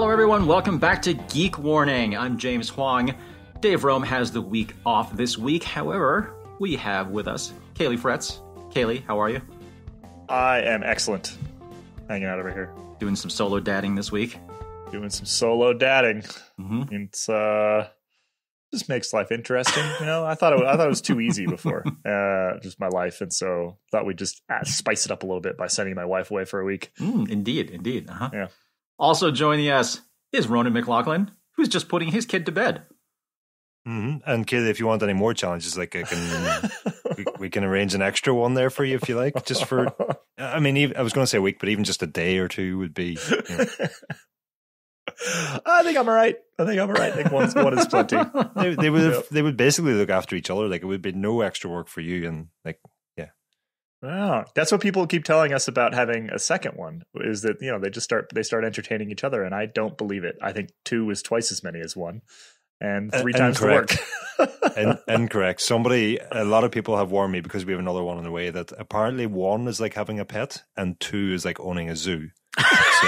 Hello, everyone. Welcome back to Geek Warning. I'm James Huang. Dave Rome has the week off this week. However, we have with us Caley Fretz. Caley, how are you? I am excellent. Hanging out over here. Doing some solo dadding this week. Doing some solo dadding. Mm-hmm. It's uh just makes life interesting. You know, I thought it, I thought it was too easy before, uh, just my life, and so thought we'd just uh, spice it up a little bit by sending my wife away for a week. Mm, indeed, indeed. Uh-huh. Yeah. Also joining us is Ronan McLaughlin, who's just putting his kid to bed. hmm And Caley, if you want any more challenges, like I can, we, we can arrange an extra one there for you if you like. Just for, I mean, even, I was going to say a week, but even just a day or two would be. You know, I think I'm all right. I think I'm all right. I think one, one is plenty. they, they would Yeah. have, they would basically look after each other. Like it would be no extra work for you, and like Wow, that's what people keep telling us about having a second one. Is that you know they just start they start entertaining each other, and I don't believe it. I think two is twice as many as one, and Uh, three times the work. incorrect. in, incorrect. Somebody, a lot of people have warned me because we have another one on the way that apparently one is like having a pet and two is like owning a zoo. So,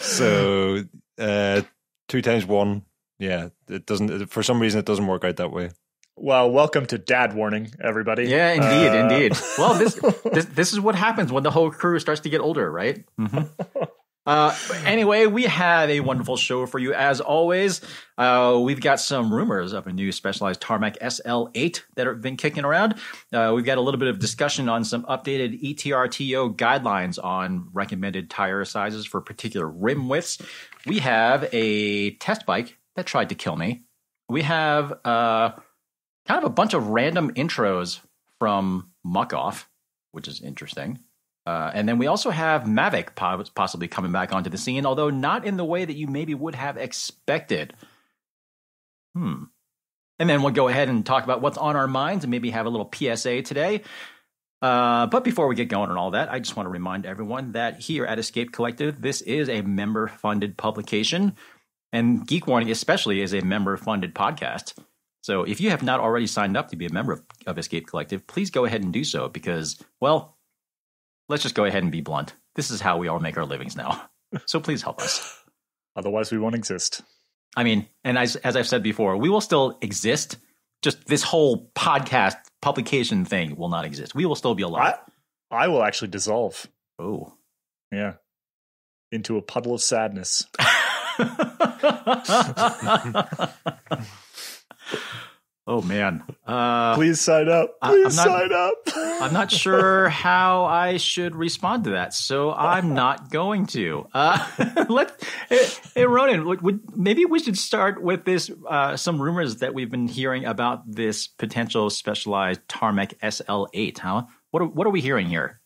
so uh, two times one, yeah, it doesn't. For some reason, it doesn't work out that way. Well, welcome to Dad Warning, everybody. yeah, indeed, Uh, indeed. Well, this, this this is what happens when the whole crew starts to get older, right? Mhm. Uh, anyway, we have a wonderful show for you as always. Uh, we've got some rumors of a new specialized Tarmac SL8 that have been kicking around. Uh, we've got a little bit of discussion on some updated E ETRTO guidelines on recommended tire sizes for particular rim widths. We have a test bike that tried to kill me. We have uh, kind of a bunch of random intros from Muc-Off, which is interesting. Uh, and then we also have Mavic possibly coming back onto the scene, although not in the way that you maybe would have expected. Hmm. And then we'll go ahead and talk about what's on our minds and maybe have a little PSA today. Uh, but before we get going on all that, I just want to remind everyone that here at Escape Collective, this is a member funded publication, and Geek Warning, especially, is a member funded podcast. So if you have not already signed up to be a member of, of Escape Collective, please go ahead and do so because, well, let's just go ahead and be blunt. This is how we all make our livings now. So please help us. Otherwise, we won't exist. I mean, and as, as I've said before, we will still exist. Just this whole podcast publication thing will not exist. We will still be alive. I I will actually dissolve. oh. Yeah, into a puddle of sadness. oh man. Uh, Please sign up. Please I'm not- sign up. I'm not sure how I should respond to that, so I'm not going to. Uh, let hey, hey, Ronan, would, would, maybe we should start with this. Uh, some rumors that we've been hearing about this potential specialized Tarmac SL8. Huh? What are, what are we hearing here?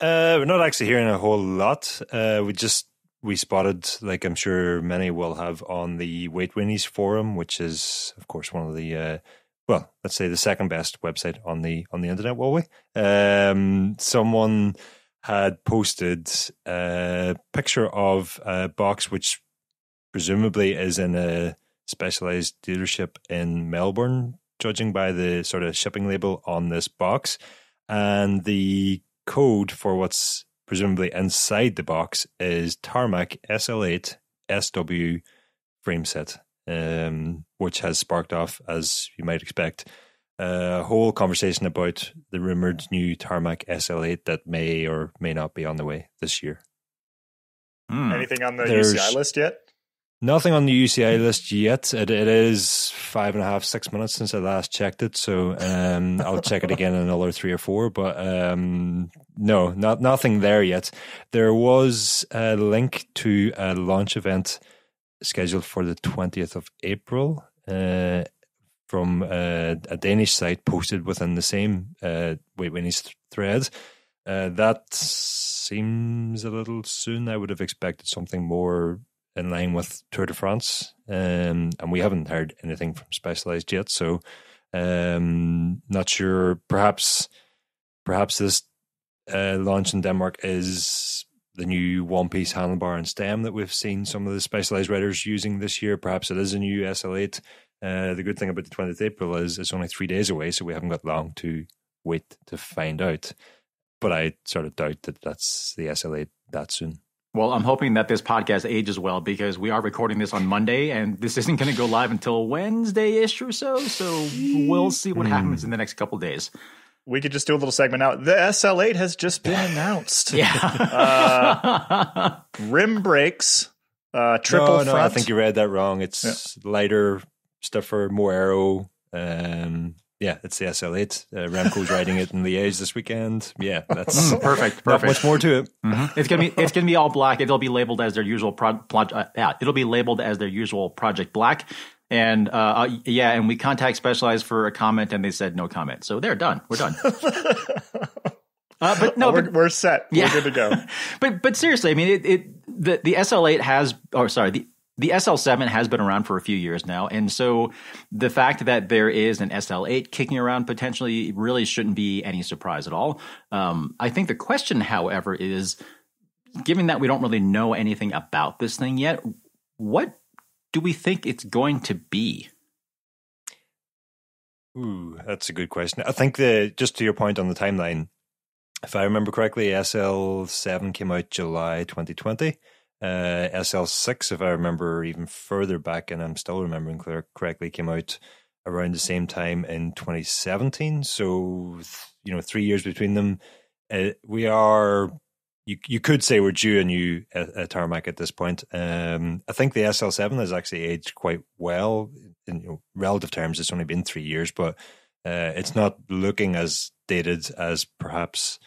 Uh, we're not actually hearing a whole lot. Uh, we just we spotted, like I'm sure many will have on the Weight Weenies forum, which is of course one of the uh, well, let's say the second best website on the on the internet. Will we? Um, someone had posted a picture of a box which presumably is in a specialized dealership in Melbourne, judging by the sort of shipping label on this box. And the code for what's presumably inside the box is Tarmac SL8 SW frame set, um, which has sparked off, as you might expect, a whole conversation about the rumored new Tarmac SL8 that may or may not be on the way this year. Hmm. Anything on the There's- UCI list yet? Nothing on the UCI list yet. It, it is five and a half, six minutes since I last checked it, so um, I'll check it again in another three or four. But um, no, not nothing there yet. There was a link to a launch event scheduled for the twentieth of April uh, from uh, a Danish site posted within the same uh, Weight Weenies th- thread. Uh, that seems a little soon. I would have expected something more in line with Tour de France, um, and we haven't heard anything from Specialized yet. So, um, not sure. Perhaps, perhaps this uh, launch in Denmark is the new one-piece handlebar and stem that we've seen some of the Specialized riders using this year. Perhaps it is a new SL8. Uh, the good thing about the 20th April is it's only three days away, so we haven't got long to wait to find out. But I sort of doubt that that's the SL8 that soon. Well, I'm hoping that this podcast ages well because we are recording this on Monday and this isn't going to go live until Wednesday ish or so. So we'll see what happens in the next couple days. We could just do a little segment now. The SL8 has just been announced. Yeah. Uh, rim brakes, uh, triple no, no, front. I think you read that wrong. It's lighter, stiffer, more aero. Um, yeah, it's the SL8. Uh, Remco's riding it in Liège this weekend. Yeah, that's perfect. not Perfect. much more to it. It's gonna be it's gonna be all black. It'll be labeled as their usual pro, pro, uh, yeah, it'll be labeled as their usual Project Black. And uh, uh, yeah, and we contact Specialized for a comment, and they said no comment. So they're done. We're done. uh, but no, Oh, we're, but, we're set. Yeah. We're good to go. but but seriously, I mean, it, it the the SL8 has, or sorry, the the SL7 has been around for a few years now, and so the fact that there is an SL8 kicking around potentially really shouldn't be any surprise at all. Um, I think the question, however, is given that we don't really know anything about this thing yet, what do we think it's going to be? Ooh, that's a good question. I think the just to your point on the timeline, if I remember correctly, SL7 came out July 2020. Uh, SL6, if I remember even further back, and I'm still remembering correctly, came out around the same time in 2017. So, you know, three years between them. Uh, we are, you, you could say we're due a new uh, tarmac at this point. Um, I think the SL7 has actually aged quite well. In you know, relative terms, it's only been three years, but uh, it's not looking as dated as perhaps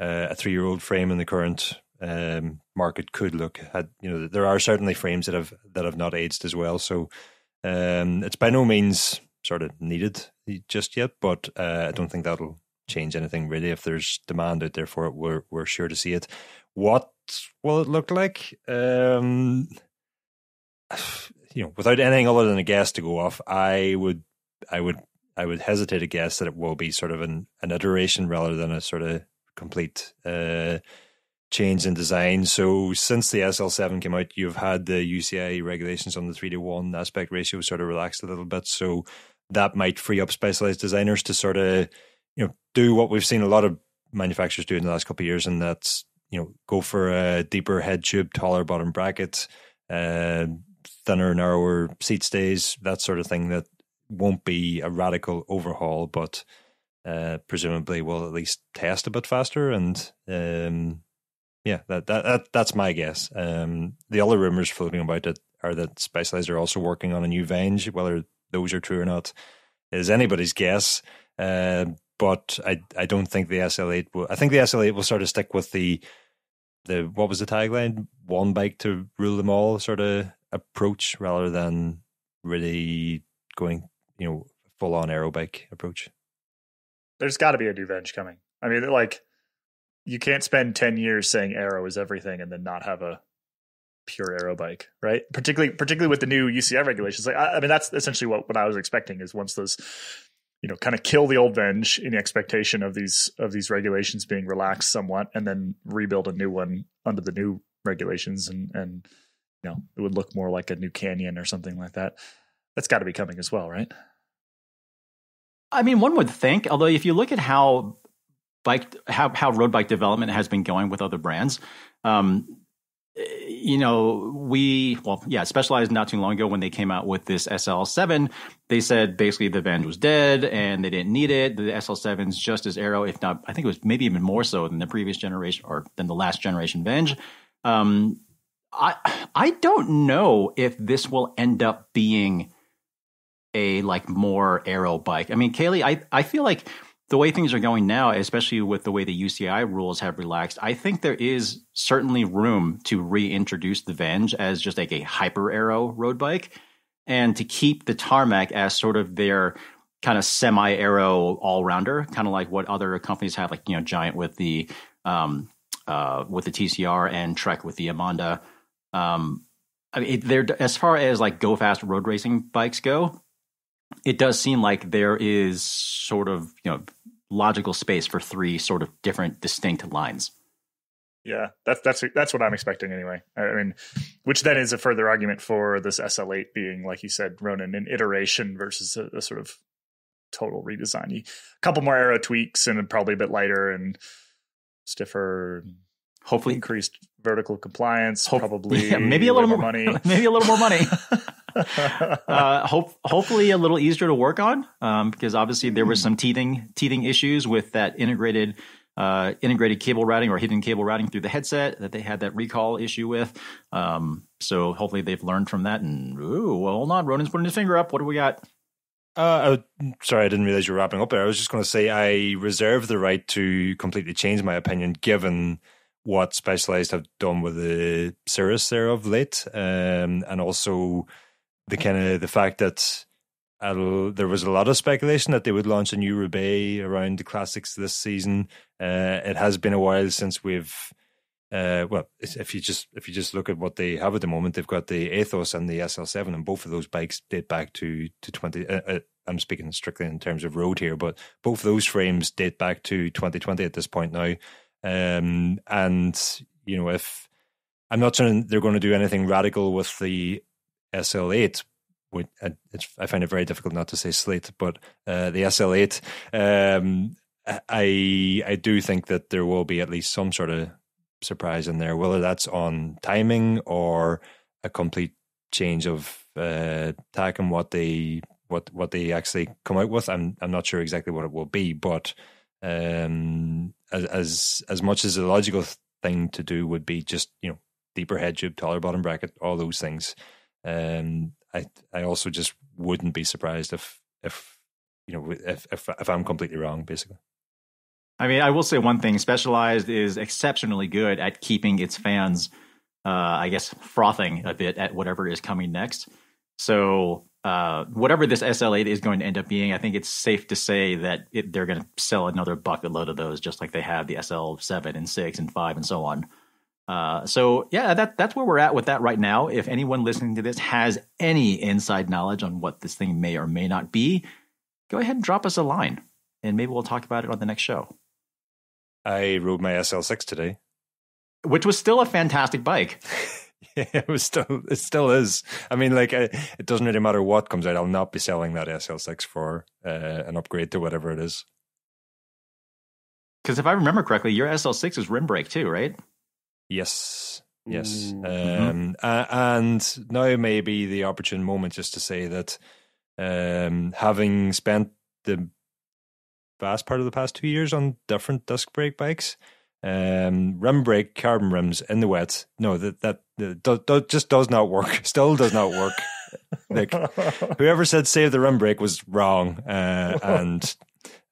uh, a three-year-old frame in the current um, market could look. at. you know, there are certainly frames that have that have not aged as well. So um, it's by no means sort of needed just yet, but uh, I don't think that'll change anything really. If there's demand out there for it, we're we're sure to see it. What will it look like? Um, you know, without anything other than a guess to go off, I would, I would, I would hesitate to guess that it will be sort of an, an iteration rather than a sort of complete uh, change in design. So since the SL7 came out, you've had the UCI regulations on the three to one aspect ratio sort of relaxed a little bit. So that might free up specialized designers to sort of, you know, do what we've seen a lot of manufacturers do in the last couple of years, and that's you know go for a deeper head tube, taller bottom bracket, uh, thinner, narrower seat stays, that sort of thing. That won't be a radical overhaul, but uh, presumably will at least test a bit faster. And um, yeah, that, that that that's my guess. Um, the other rumors floating about it are that Specialized are also working on a new Venge. Whether those are true or not is anybody's guess. Uh, but I I don't think the SL8 will. I think the SL8 will sort of stick with the the what was the tagline? One bike to rule them all sort of approach rather than really going you know full on aero bike approach. There's got to be a new Venge coming. I mean, like, you can't spend 10 years saying aero is everything and then not have a pure aero bike, right? Particularly, particularly with the new UCI regulations. Like, I, I mean, that's essentially what, what I was expecting is once those, you know, kind of kill the old Venge in the expectation of these, of these regulations being relaxed somewhat and then rebuild a new one under the new regulations and, and, you know, it would look more like a new Canyon or something like that. That's got to be coming as well, right? I mean, one would think, although if you look at how bike how how road bike development has been going with other brands, um, you know, we well, yeah, Specialized not too long ago when they came out with this SL7, they said basically the Venge was dead and they didn't need it. The SL7 is just as aero, if not, I think it was maybe even more so than the previous generation or than the last generation Venge. Um, I I don't know if this will end up being a like more aero bike. I mean, Caley, I, I feel like the way things are going now, especially with the way the UCI rules have relaxed, I think there is certainly room to reintroduce the Venge as just like a hyper aero road bike and to keep the tarmac as sort of their kind of semi aero all rounder, kind of like what other companies have, like, you know, Giant with the, um, uh, with the TCR and Trek with the Emonda. Um, I mean, it, they're as far as like go fast road racing bikes go, it does seem like there is sort of you know logical space for three sort of different distinct lines. Yeah, that's that's that's what I'm expecting anyway. I mean, which then is a further argument for this SL8 being, like you said, Ronan, an iteration versus a, a sort of total redesign. A couple more aero tweaks and probably a bit lighter and stiffer, Hopefully, increased vertical compliance, Hope, probably yeah, maybe a little more money, maybe a little more money. Uh, hope, hopefully a little easier to work on um, because obviously there was some teething teething issues with that integrated uh, integrated cable routing or hidden cable routing through the headset that they had that recall issue with. Um, so hopefully they've learned from that. And ooh, well, hold on, Ronan's putting his finger up. What do we got? Uh, sorry, I didn't realize you were wrapping up there. I was just going to say I reserve the right to completely change my opinion given what Specialized have done with the Sirrus there of late, um, and also the kind of the fact that there was a lot of speculation that they would launch a new Roubaix around the classics this season. Uh, it has been a while since we've. Uh, well, if you just if you just look at what they have at the moment, they've got the Aethos and the SL7, and both of those bikes date back to to twenty. Uh, uh, I'm speaking strictly in terms of road here, but both those frames date back to 2020 at this point now. Um, and you know, if I'm not saying they're going to do anything radical with the SL8, which I find it very difficult not to say slate, but uh, the SL8, um, I I do think that there will be at least some sort of surprise in there, whether that's on timing or a complete change of uh, tack and what they what what they actually come out with. I'm I'm not sure exactly what it will be, but um, as as as much as a logical thing to do would be just you know deeper head tube, taller bottom bracket, all those things. Um, I I also just wouldn't be surprised if if you know if if, if I'm completely wrong, basically. I mean, I will say one thing: Specialized is exceptionally good at keeping its fans, uh, I guess, frothing a bit at whatever is coming next. So, uh, whatever this SL8 is going to end up being, I think it's safe to say that it, they're going to sell another bucket load of those, just like they have the SL7 and 6 and 5 and so on. Uh, so yeah, that that's where we're at with that right now. If anyone listening to this has any inside knowledge on what this thing may or may not be, go ahead and drop us a line, and maybe we'll talk about it on the next show. I rode my SL6 today, which was still a fantastic bike. yeah, it was still it still is. I mean, like it doesn't really matter what comes out. I'll not be selling that SL6 for uh, an upgrade to whatever it is. Because if I remember correctly, your SL6 is rim brake too, right? Yes. Yes. Mm-hmm. Um, uh, and now may be the opportune moment just to say that um, having spent the vast part of the past two years on different disc brake bikes, um, rim brake carbon rims in the wet, no, that that, that do, do, just does not work. Still does not work. like whoever said save the rim brake was wrong. Uh, and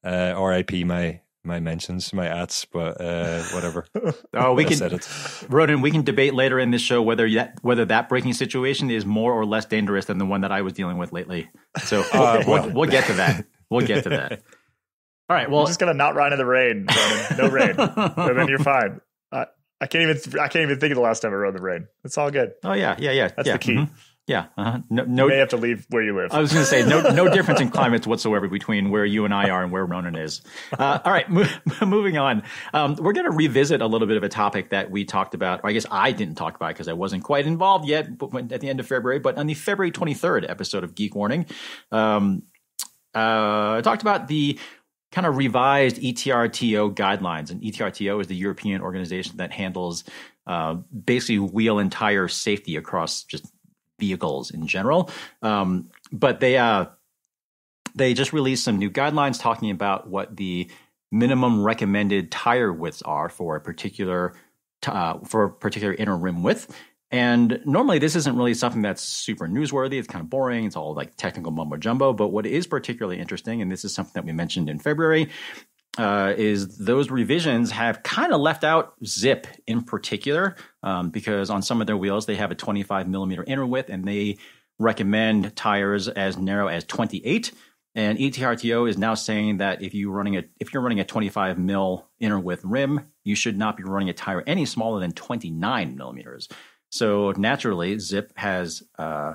uh, RIP my my mentions, my ads, but uh, whatever. oh, we can, Ronan, we can debate later in this show whether that whether that braking situation is more or less dangerous than the one that I was dealing with lately. So uh, we'll, we'll, get to that. We'll get to that. All right. Well, I'm just gonna not ride in the rain. Ronan. No rain, and then you're fine. I, I can't even. I can't even think of the last time I rode in the rain. It's all good. Oh yeah, yeah, yeah. That's yeah. the key. Mm-hmm. Yeah. Uh-huh. No, no, you may have to leave where you live. I was going to say no, no difference in climates whatsoever between where you and I are and where Ronan is. Uh, all right, mo- moving on. Um, we're going to revisit a little bit of a topic that we talked about, or I guess I didn't talk about because I wasn't quite involved yet at the end of February. But on the February 23rd episode of Geek Warning, um, uh, I talked about the kind of revised ETRTO guidelines, and ETRTO is the European organization that handles uh, basically wheel and tire safety across just vehicles in general. Um, but they uh, they just released some new guidelines talking about what the minimum recommended tire widths are for a particular uh, for a particular inner rim width. And normally, this isn't really something that's super newsworthy. It's kind of boring. It's all like technical mumbo jumbo. But what is particularly interesting, and this is something that we mentioned in February, uh, is those revisions have kind of left out Zipp in particular um, because on some of their wheels they have a 25 millimeter inner width and they recommend tires as narrow as 28. And ETRTO is now saying that if you running a if you're running a 25 mil inner width rim, you should not be running a tire any smaller than 29 millimeters. So naturally, Zipp has uh,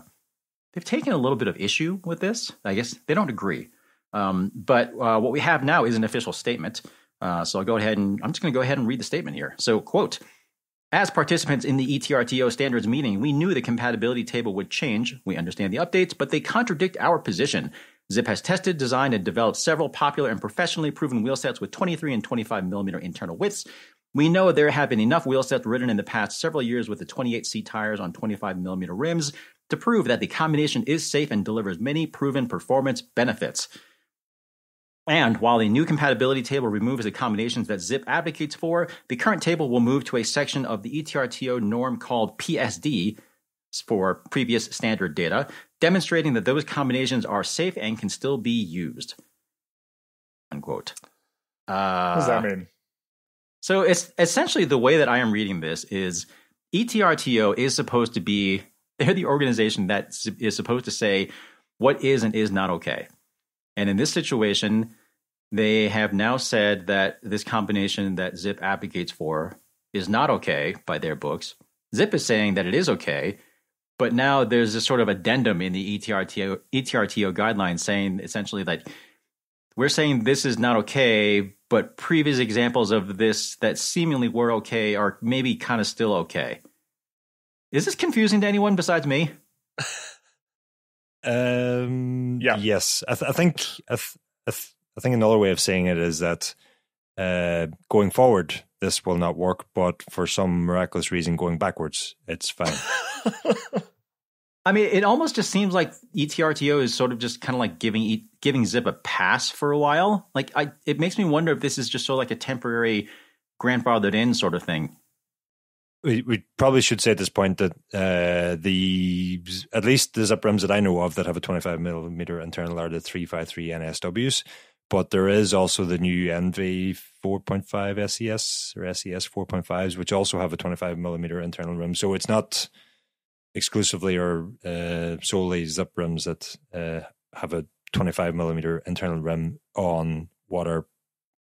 they've taken a little bit of issue with this. I guess they don't agree. Um, but uh, what we have now is an official statement. Uh, so I'll go ahead and I'm just going to go ahead and read the statement here. So, quote, as participants in the ETRTO standards meeting, we knew the compatibility table would change. We understand the updates, but they contradict our position. Zipp has tested, designed, and developed several popular and professionally proven wheel sets with 23 and 25 millimeter internal widths. We know there have been enough wheel sets ridden in the past several years with the 28C tires on 25 millimeter rims to prove that the combination is safe and delivers many proven performance benefits. And while the new compatibility table removes the combinations that Zipp advocates for, the current table will move to a section of the ETRTO norm called PSD for previous standard data, demonstrating that those combinations are safe and can still be used. Unquote. Uh, what does that mean? So it's essentially the way that I am reading this is ETRTO is supposed to be they're the organization that is supposed to say what is and is not okay. And in this situation, they have now said that this combination that Zipp advocates for is not okay by their books. Zipp is saying that it is okay, but now there's a sort of addendum in the ETRTO, ETRTO guidelines saying essentially that we're saying this is not okay, but previous examples of this that seemingly were okay are maybe kind of still okay. Is this confusing to anyone besides me? um, yeah. Yes, I, th- I think I, th- I, th- I, think another way of saying it is that uh, going forward, this will not work, but for some miraculous reason, going backwards, it's fine. I mean, it almost just seems like ETRTO is sort of just kind of like giving giving Zipp a pass for a while. Like, I it makes me wonder if this is just sort of like a temporary grandfathered in sort of thing. We, we probably should say at this point that uh, the at least the Zipp rims that I know of that have a 25 millimeter internal are the 353 NSWs, but there is also the new ENVE 4.5 SES or SES 4.5s, which also have a 25 millimeter internal rim. So it's not exclusively or uh, solely Zipp rims that uh, have a 25 millimeter internal rim on what are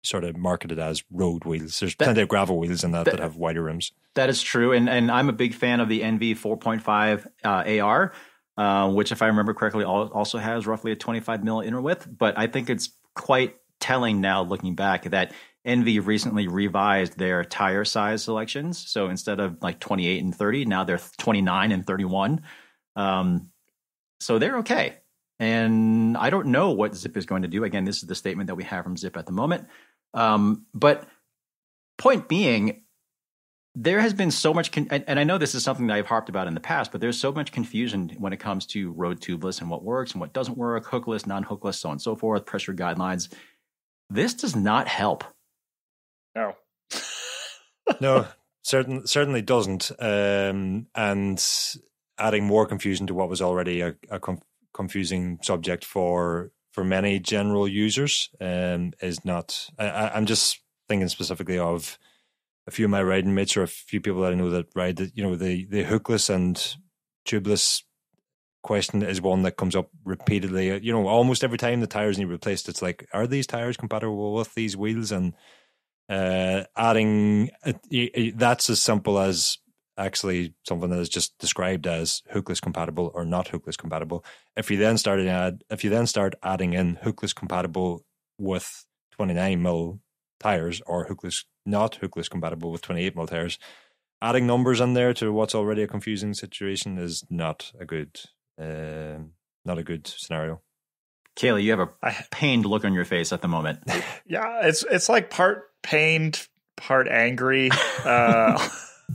sort of marketed as road wheels. There's that, plenty of gravel wheels in that, that, that have wider rims. That is true, and and I'm a big fan of the ENVE 4.5 uh, AR, uh, which, if I remember correctly, also has roughly a 25 mil inner width. But I think it's quite telling now, looking back, that ENVE recently revised their tire size selections. So instead of like 28 and 30, now they're 29 and 31. Um, so they're okay. And I don't know what Zipp is going to do. Again, this is the statement that we have from Zipp at the moment. Um, but point being, there has been so much, con- and, and, I know this is something that I've harped about in the past, but there's so much confusion when it comes to road tubeless and what works and what doesn't work, hookless, non hookless, so on and so forth, pressure guidelines. This does not help. No. no, certain, certainly doesn't. Um, and adding more confusion to what was already a, a com- confusing subject for for many general users um, is not. I, I'm just thinking specifically of a few of my riding mates or a few people that I know that ride that you know the the hookless and tubeless question is one that comes up repeatedly. You know, almost every time the tires need replaced, it's like, are these tires compatible with these wheels? And uh, adding uh, that's as simple as actually something that is just described as hookless compatible or not hookless compatible. If you then start add, if you then start adding in hookless compatible with 29 mil tires or hookless not hookless compatible with 28 mil tires, adding numbers in there to what's already a confusing situation is not a good, uh, not a good scenario. Caley, you have a pained look on your face at the moment. yeah, it's it's like part pained, part angry. Uh,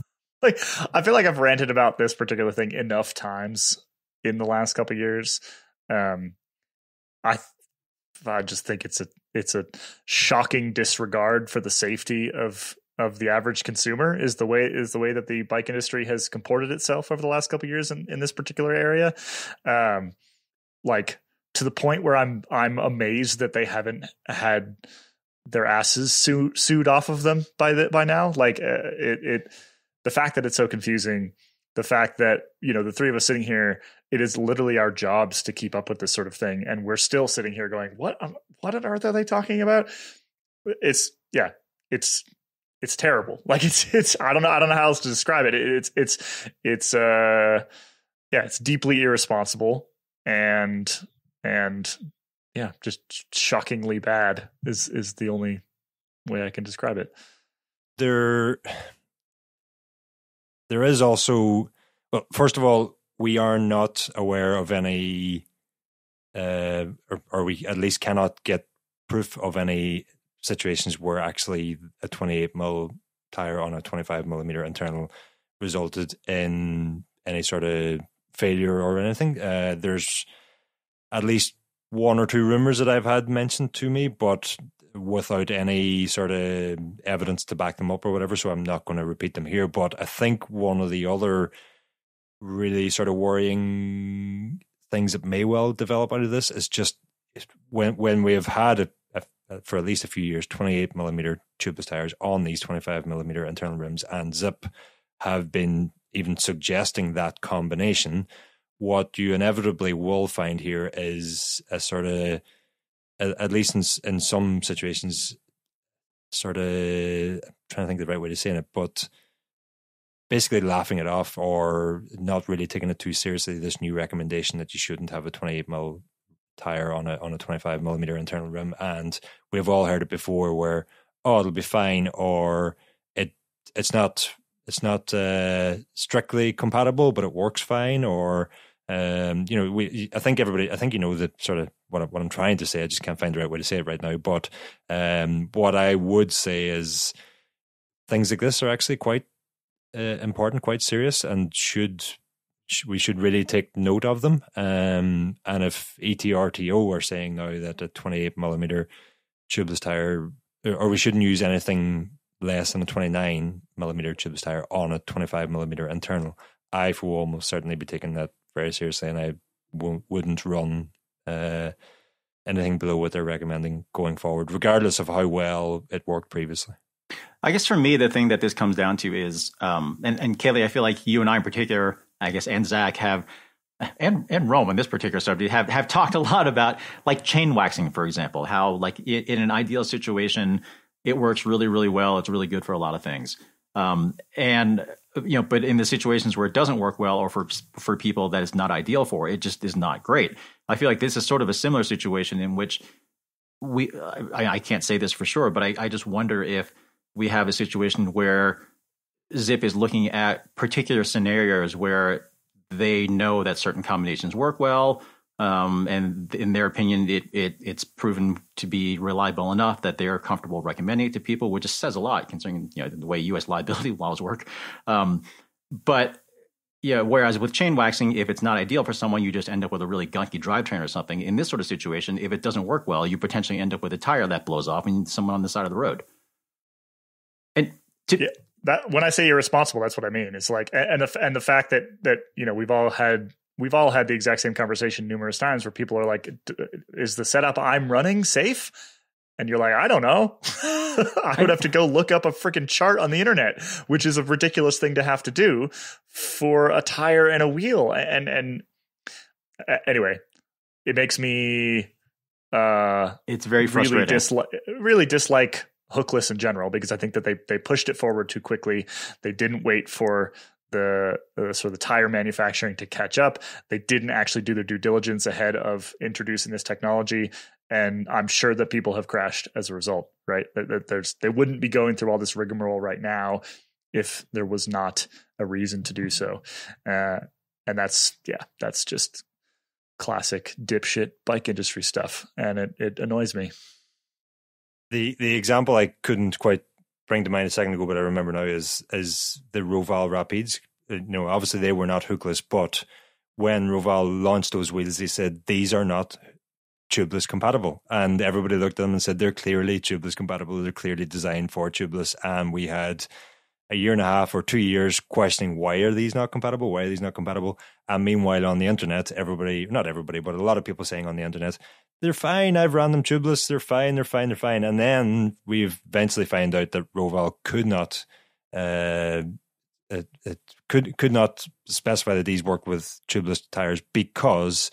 like I feel like I've ranted about this particular thing enough times in the last couple years. Um, I I just think it's a it's a shocking disregard for the safety of of the average consumer is the way is the way that the bike industry has comported itself over the last couple years in, in this particular area. Um, like to the point where I'm I'm amazed that they haven't had their asses sue, sued off of them by the by now. Like uh, it it the fact that it's so confusing, the fact that you know the three of us sitting here, it is literally our jobs to keep up with this sort of thing, and we're still sitting here going, "What um, what on earth are they talking about?" It's yeah, it's it's terrible. Like it's it's I don't know I don't know how else to describe it. It's it's it's uh yeah, it's deeply irresponsible and and yeah, just shockingly bad is is the only way I can describe it. There there is also well, first of all, we are not aware of any uh or, or we at least cannot get proof of any situations where actually a 28 mil tire on a 25 millimeter internal resulted in any sort of failure or anything. Uh, there's at least one or two rumors that I've had mentioned to me, but without any sort of evidence to back them up or whatever. So I'm not going to repeat them here. But I think one of the other really sort of worrying things that may well develop out of this is just when when we have had a, a, for at least a few years 28 millimeter tubeless tires on these 25 millimeter internal rims and Zipp have been even suggesting that combination what you inevitably will find here is a sort of at least in in some situations sort of I'm trying to think the right way to say it but basically laughing it off or not really taking it too seriously this new recommendation that you shouldn't have a 28 mil tire on a on a 25 millimeter internal rim. And we've all heard it before where oh it'll be fine or it it's not it's not uh, strictly compatible but it works fine or um, you know we I think everybody I think you know the sort of what, I, what I'm trying to say. I just can't find the right way to say it right now. But um, what I would say is things like this are actually quite uh, important quite serious and should we should really take note of them. Um, and if ETRTO are saying now that a 28 millimeter tubeless tire, or we shouldn't use anything less than a 29 millimeter tubeless tire on a 25 millimeter internal, I will almost certainly be taking that very seriously, and I w- wouldn't run uh, anything below what they're recommending going forward, regardless of how well it worked previously. I guess for me, the thing that this comes down to is, um, and, and Caley, I feel like you and I in particular I guess, and Zach have and and Rome in this particular subject have have talked a lot about like chain waxing, for example, how like it, in an ideal situation it works really really well. It's really good for a lot of things. Um, and you know, but in the situations where it doesn't work well, or for for people that it's not ideal for, it just is not great. I feel like this is sort of a similar situation in which we I, I can't say this for sure, but I, I just wonder if we have a situation where Zipp is looking at particular scenarios where they know that certain combinations work well, um, and in their opinion, it, it, it's proven to be reliable enough that they are comfortable recommending it to people, which just says a lot considering you know the way U.S. liability laws work. Um, but yeah, whereas with chain waxing, if it's not ideal for someone, you just end up with a really gunky drivetrain or something. In this sort of situation, if it doesn't work well, you potentially end up with a tire that blows off and someone on the side of the road. To, yeah that when I say irresponsible, that's what I mean. It's like and the and the fact that that you know we've all had we've all had the exact same conversation numerous times where people are like, "Is the setup I'm running safe?" And you're like, I don't know. I would have to go look up a freaking chart on the internet, which is a ridiculous thing to have to do for a tire and a wheel. And and anyway, it makes me uh it's very frustrating. Really really dislike hookless in general because I think that they they pushed it forward too quickly. They didn't wait for the sort of the tire manufacturing to catch up. They didn't actually do their due diligence ahead of introducing this technology, and I'm sure that people have crashed as a result. Right? That, there's they wouldn't be going through all this rigmarole right now if there was not a reason to do so. Uh, and that's yeah, that's just classic dipshit bike industry stuff, and it it annoys me. The the example I couldn't quite bring to mind a second ago, but I remember now is is the Roval Rapides. Uh, you know, obviously they were not hookless, but when Roval launched those wheels, they said these are not tubeless compatible, and everybody looked at them and said they're clearly tubeless compatible. They're clearly designed for tubeless, and we had a year and a half or two years questioning why are these not compatible? Why are these not compatible? And meanwhile, on the internet, everybody, not everybody, but a lot of people saying on the internet, they're fine. I've ran them tubeless. They're fine. They're fine. They're fine. And then we've eventually find out that Roval could not, uh, it, it could could not specify that these work with tubeless tires because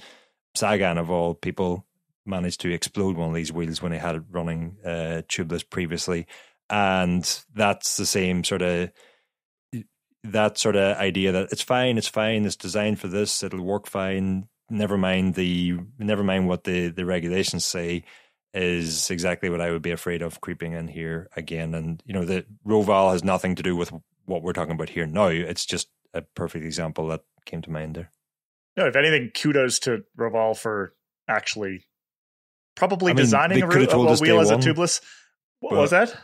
Sagan of all people managed to explode one of these wheels when he had it running uh, tubeless previously, and that's the same sort of that sort of idea that it's fine, it's fine, it's designed for this, it'll work fine never mind the never mind what the the regulations say is exactly what I would be afraid of creeping in here again. And you know, the Roval has nothing to do with what we're talking about here now. It's just a perfect example that came to mind there. No, if anything, kudos to Roval for actually probably I mean, designing a, a, a wheel as a tubeless. What was that?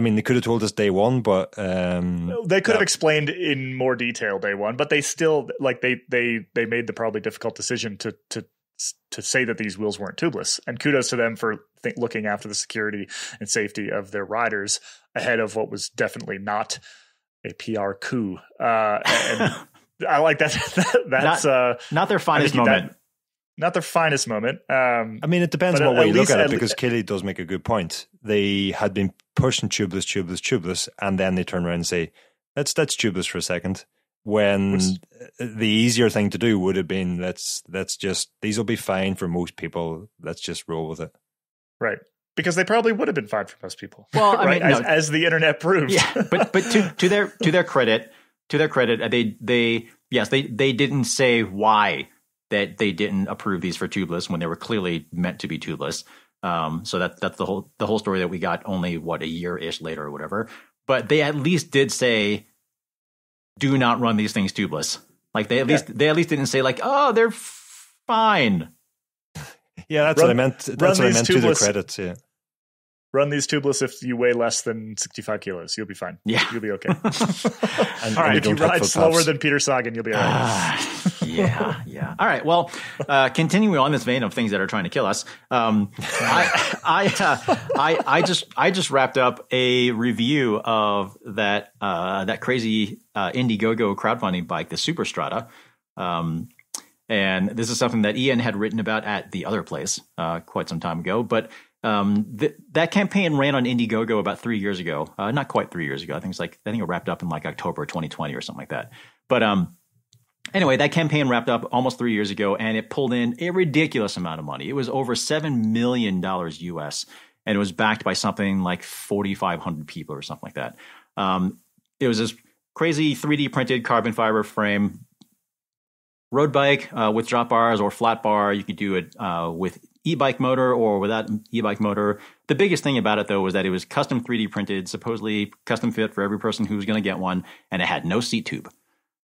I mean, they could have told us day one, but um, they could have explained in more detail day one, but they still like they they they made the probably difficult decision to to to say that these wheels weren't tubeless. And kudos to them for think, looking after the security and safety of their riders ahead of what was definitely not a PR coup. Uh, and I like that. that that's uh, Not their finest think that- moment. Not their finest moment. Um, I mean, it depends on what way you look at at it, le- because Kelly does make a good point. They had been pushing tubeless, tubeless, tubeless, and then they turn around and say, "Let's let's tubeless for a second. When Which- the easier thing to do would have been, "Let's let's just these will be fine for most people. Let's just roll with it." right. Because they probably would have been fine for most people. Well, I right? mean, as, no. as the internet proves. yeah, but but to to their to their credit, to their credit, uh, they they yes they they didn't say why that they didn't approve these for tubeless when they were clearly meant to be tubeless. Um, so that that's the whole the whole story that we got only what a year ish later or whatever. But they at least did say, do not run these things tubeless. Like they at Yeah. least they at least didn't say like oh they're fine. Yeah, that's Run- what I meant. That's what I these meant to their tubeless- credit. Yeah. Run these tubeless if you weigh less than 65 kilos. You'll be fine. Yeah. You'll be okay. And, All and If you ride footpaths. slower than Peter Sagan, you'll be all right. Ah, yeah, yeah. All right. Well, uh, continuing on this vein of things that are trying to kill us, um, I, I, uh, I, I just, I just wrapped up a review of that, uh, that crazy uh, Indiegogo crowdfunding bike, the Superstrata. Um, and this is something that Ian had written about at the other place uh, quite some time ago. But um, th- that campaign ran on Indiegogo about three years ago. Uh, not quite three years ago. I think it's like I think it wrapped up in like October 2020 or something like that. But um, anyway, that campaign wrapped up almost three years ago, and it pulled in a ridiculous amount of money. It was over seven million dollars US, and it was backed by something like 4,500 people or something like that. Um, it was this crazy 3D printed carbon fiber frame road bike uh, with drop bars or flat bar. You could do it uh, with e-bike motor or without e-bike motor. The biggest thing about it though was that it was custom 3D printed, supposedly custom fit for every person who was going to get one, and it had no seat tube.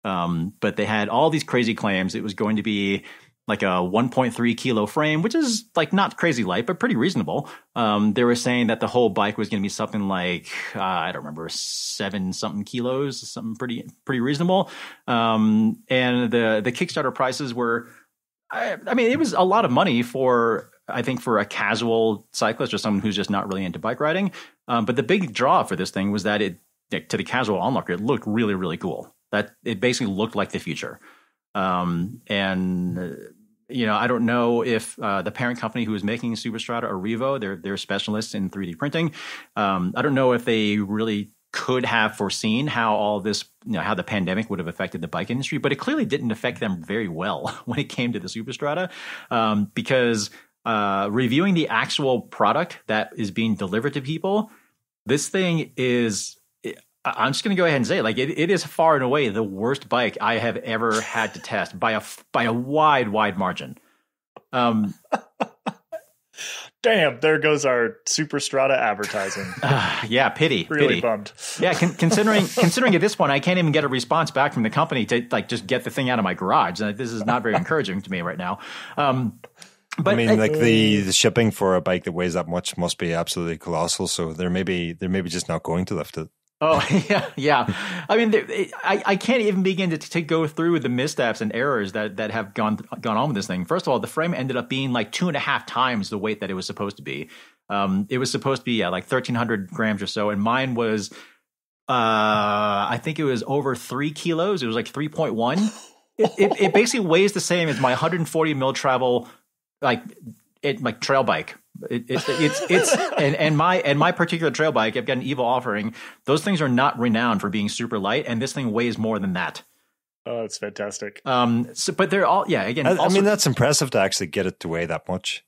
Um, but they had all these crazy claims. It was going to be like a 1.3 kilo frame, which is like not crazy light, but pretty reasonable. Um, they were saying that the whole bike was going to be something like uh, I don't remember seven something kilos, something pretty pretty reasonable. Um, and the the Kickstarter prices were, I, I mean, it was a lot of money for I think for a casual cyclist or someone who's just not really into bike riding. Um, but the big draw for this thing was that it to the casual onlooker, it looked really really cool. That it basically looked like the future. Um, and uh, you know, I don't know if uh, the parent company who is making Superstrata or Revo, they're they're specialists in 3D printing. Um, I don't know if they really could have foreseen how all this, you know, how the pandemic would have affected the bike industry, but it clearly didn't affect them very well when it came to the Superstrata, um, because uh, reviewing the actual product that is being delivered to people, this thing is I'm just going to go ahead and say, like, it, it is far and away the worst bike I have ever had to test by a by a wide, wide margin. Um, Damn, there goes our Superstrata advertising. ah, yeah, pity, Really pity. bummed. Yeah, con- considering considering at this point, I can't even get a response back from the company to like just get the thing out of my garage. And this is not very encouraging to me right now. Um, but I mean, like the, the shipping for a bike that weighs that much must be absolutely colossal. So they're maybe they're maybe just not going to lift it. Oh yeah, yeah. I mean, I, I can't even begin to, to go through the missteps and errors that, that have gone gone on with this thing. First of all, the frame ended up being like two and a half times the weight that it was supposed to be. Um, it was supposed to be yeah, like thirteen hundred grams or so, and mine was, uh, I think it was over three kilos. It was like three point one. It, it it basically weighs the same as my 140 mil travel like it like trail bike. It, it, it's it's and, and my and my particular trail bike, I've got an Evil offering. Those things are not renowned for being super light, and this thing weighs more than that. Oh, it's fantastic. Um, so, but they're all yeah. Again, I, I mean, that's impressive to actually get it to weigh that much.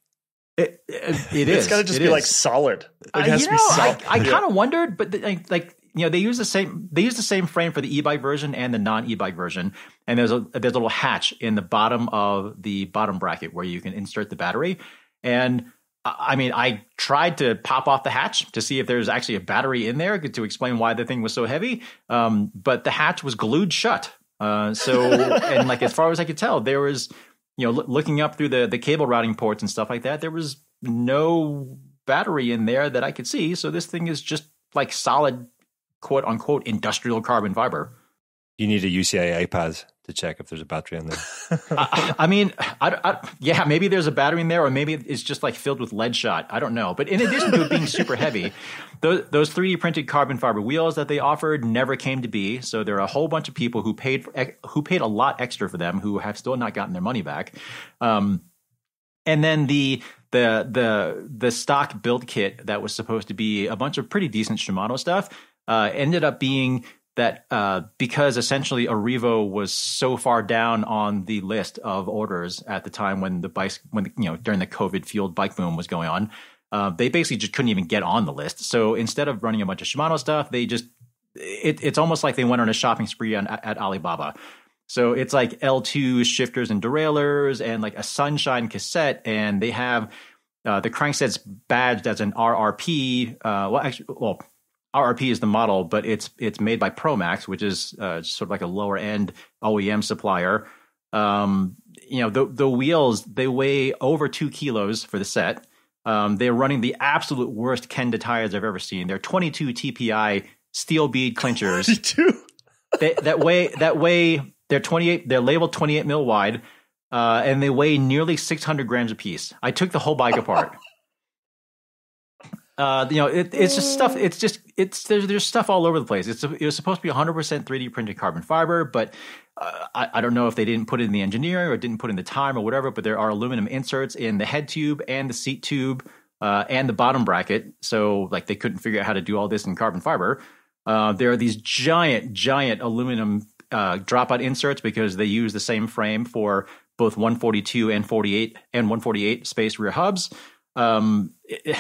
it, it, it It's is. got to just It be is. like solid. It Uh, has you to be know, solid. I, I Yeah. kind of wondered, but the, like, like you know, they use the same they use the same frame for the e-bike version and the non-e-bike version, and there's a there's a little hatch in the bottom of the bottom bracket where you can insert the battery. And I mean, I tried to pop off the hatch to see if there's actually a battery in there to explain why the thing was so heavy, um, but the hatch was glued shut. Uh, so, and like as far as I could tell, there was you know, loo- looking up through the the cable routing ports and stuff like that, there was no battery in there that I could see. So this thing is just like solid quote unquote industrial carbon fiber. You need a UCI iPad to check if there's a battery in there. I, I, mean, I, I, yeah, maybe there's a battery in there, or maybe it's just like filled with lead shot. I don't know. But in addition to it being super heavy, those, those 3D printed carbon fiber wheels that they offered never came to be. So there are a whole bunch of people who paid who paid a lot extra for them who have still not gotten their money back. Um, and then the the the the stock build kit that was supposed to be a bunch of pretty decent Shimano stuff uh, ended up being that uh, because essentially Arevo was so far down on the list of orders at the time when the bike when you know during the COVID fueled bike boom was going on, uh, they basically just couldn't even get on the list. So instead of running a bunch of Shimano stuff, they just it, it's almost like they went on a shopping spree on, at Alibaba. So it's like LTWOO shifters and derailleurs and like a Sunshine cassette, and they have uh, the crankset's badged as an RRP. Uh, well, actually, well, RRP is the model, but it's it's made by Promax, which is uh, sort of like a lower end OEM supplier. Um, you know, the the wheels they weigh over two kilos for the set. Um, they're running the absolute worst Kenda tires I've ever seen. They're 22 TPI steel bead clinchers. 22. they, that weigh that weigh they're 28. They're labeled 28 mil wide, uh, and they weigh nearly 600 grams a piece. I took the whole bike apart. Uh, you know, it, it's just stuff. It's just it's there's there's stuff all over the place. It's it was supposed to be 100 percent 3D printed carbon fiber, but uh, I, I don't know if they didn't put it in the engineering or didn't put in the time or whatever. But there are aluminum inserts in the head tube and the seat tube uh, and the bottom bracket, so like they couldn't figure out how to do all this in carbon fiber. Uh, there are these giant, giant aluminum uh, dropout inserts because they use the same frame for both 142 and 48 and 148 space rear hubs. Um, it,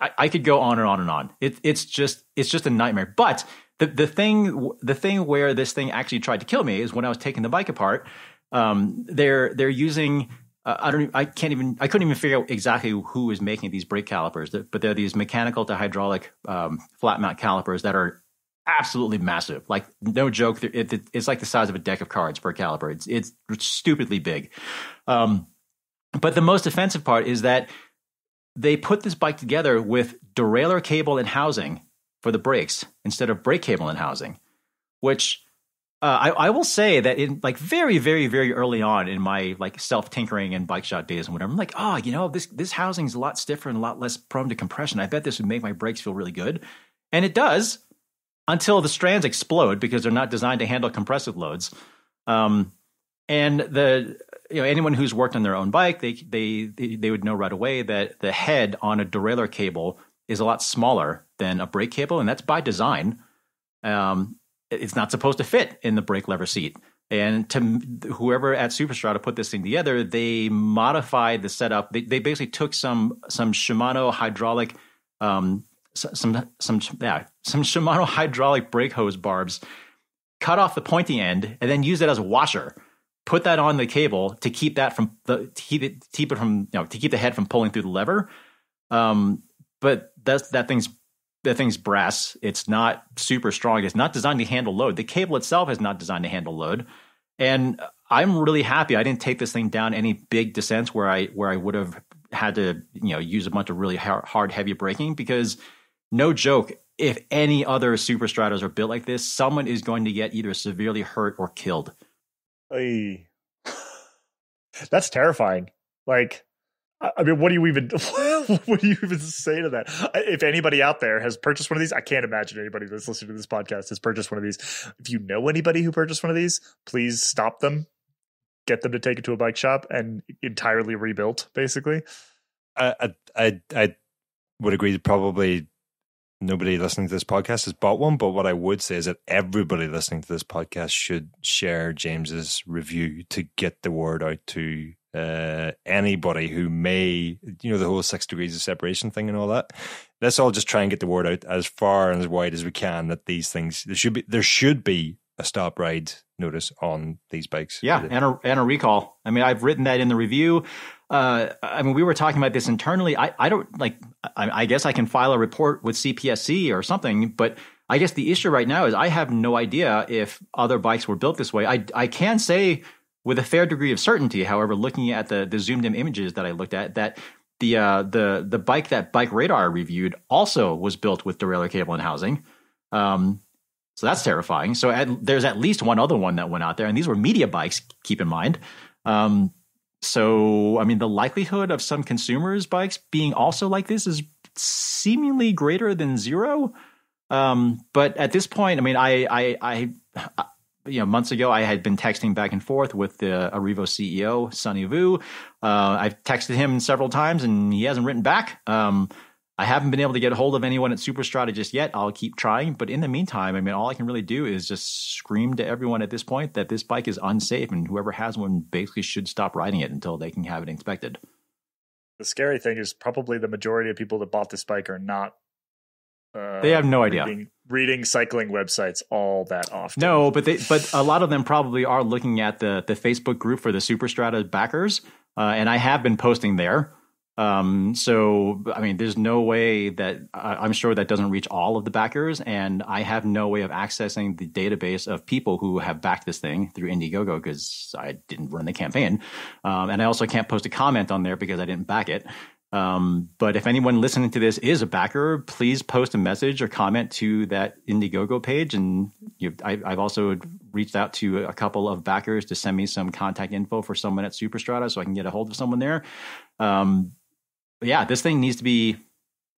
I, I, could go on and on and on. It, it's just it's just a nightmare. But the the thing the thing where this thing actually tried to kill me is when I was taking the bike apart. Um, they're they're using uh, I don't I can't even I couldn't even figure out exactly who is making these brake calipers, but they're these mechanical to hydraulic um, flat mount calipers that are absolutely massive. Like no joke, it, it, it's like the size of a deck of cards per caliper. It's it's stupidly big. Um, but the most offensive part is that they put this bike together with derailleur cable and housing for the brakes instead of brake cable and housing, which uh, I, I, will say that in like very, very, very early on in my like self tinkering and bike shot days and whatever, I'm like, oh, you know, this this housing is a lot stiffer and a lot less prone to compression. I bet this would make my brakes feel really good, and it does until the strands explode because they're not designed to handle compressive loads. Um, and the you know anyone who's worked on their own bike, they, they they would know right away that the head on a derailleur cable is a lot smaller than a brake cable, and that's by design. Um, it's not supposed to fit in the brake lever seat. And to whoever at Superstrata put this thing together, they modified the setup. They, they basically took some some Shimano hydraulic, um, some some yeah, some Shimano hydraulic brake hose barbs, cut off the pointy end, and then used it as a washer put that on the cable to keep that from the keep it keep it from you know to keep the head from pulling through the lever. Um, but that's that thing's that thing's brass. It's not super strong. It's not designed to handle load. The cable itself is not designed to handle load. And I'm really happy I didn't take this thing down any big descents where I where I would have had to you know use a bunch of really hard heavy braking because no joke if any other superstratas are built like this someone is going to get either severely hurt or killed Hey. That's terrifying. Like, I mean, what do you even what do you even say to that? If anybody out there has purchased one of these, I can't imagine anybody that's listening to this podcast has purchased one of these. If you know anybody who purchased one of these, please stop them, get them to take it to a bike shop and entirely rebuilt. Basically, I I I would agree. Probably nobody listening to this podcast has bought one, but what I would say is that everybody listening to this podcast should share James's review to get the word out to uh, anybody who may, you know, the whole six degrees of separation thing and all that. Let's all just try and get the word out as far and as wide as we can that these things there should be there should be a stop ride notice on these bikes. Yeah, and a and a recall. I mean, I've written that in the review. Uh, I mean, we were talking about this internally. I, I don't like. I, I, guess I can file a report with CPSC or something, but I guess the issue right now is I have no idea if other bikes were built this way. I I can say with a fair degree of certainty, however, looking at the the zoomed in images that I looked at, that the uh, the the bike that Bike Radar reviewed also was built with derailleur cable and housing. Um, so that's terrifying. So at, there's at least one other one that went out there, and these were media bikes. Keep in mind. Um, so I mean, the likelihood of some consumers' bikes being also like this is seemingly greater than zero. Um, but at this point, I mean, I, I, I, you know, months ago, I had been texting back and forth with the Arevo CEO, Sonny Vu. Uh, I've texted him several times and he hasn't written back. Um, I haven't been able to get a hold of anyone at Superstrata just yet. I'll keep trying. But in the meantime, I mean, all I can really do is just scream to everyone at this point that this bike is unsafe and whoever has one basically should stop riding it until they can have it inspected. The scary thing is probably the majority of people that bought this bike are not uh, they have no idea. Reading, reading, cycling websites all that often. No, but they but a lot of them probably are looking at the the Facebook group for the Superstrata backers, uh, and I have been posting there. Um, so I mean, there's no way that I'm sure that doesn't reach all of the backers, and I have no way of accessing the database of people who have backed this thing through Indiegogo because I didn't run the campaign, um, and I also can't post a comment on there because I didn't back it. Um, but if anyone listening to this is a backer, please post a message or comment to that Indiegogo page. And you, I, have also reached out to a couple of backers to send me some contact info for someone at Superstrata so I can get a hold of someone there. Um, yeah, this thing needs to be,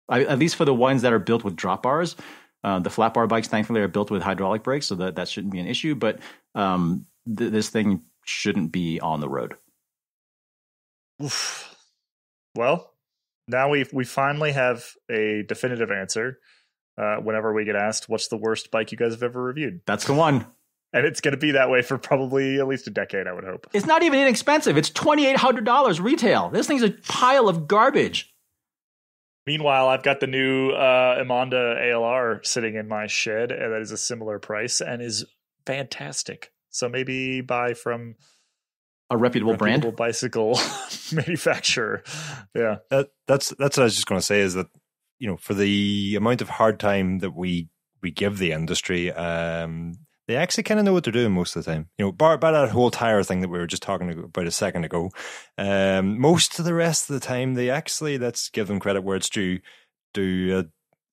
at least for the ones that are built with drop bars. Uh, the flat bar bikes, thankfully, are built with hydraulic brakes, so that that shouldn't be an issue. But um, th- this thing shouldn't be on the road. Oof. Well, now we we finally have a definitive answer. Uh, whenever we get asked, "What's the worst bike you guys have ever reviewed?" That's the one. And it's going to be that way for probably at least a decade, I would hope. It's not even inexpensive. It's twenty eight hundred dollars retail. This thing's a pile of garbage. Meanwhile, I've got the new uh, Emonda ALR sitting in my shed, that is a similar price and is fantastic. So maybe buy from a reputable, reputable brand bicycle manufacturer. Yeah, that, that's that's what I was just going to say is that you know for the amount of hard time that we we give the industry, um, they actually kind of know what they're doing most of the time. You know, bar, bar that whole tire thing that we were just talking about a second ago. Um, most of the rest of the time, they actually let's give them credit where it's due. Do a,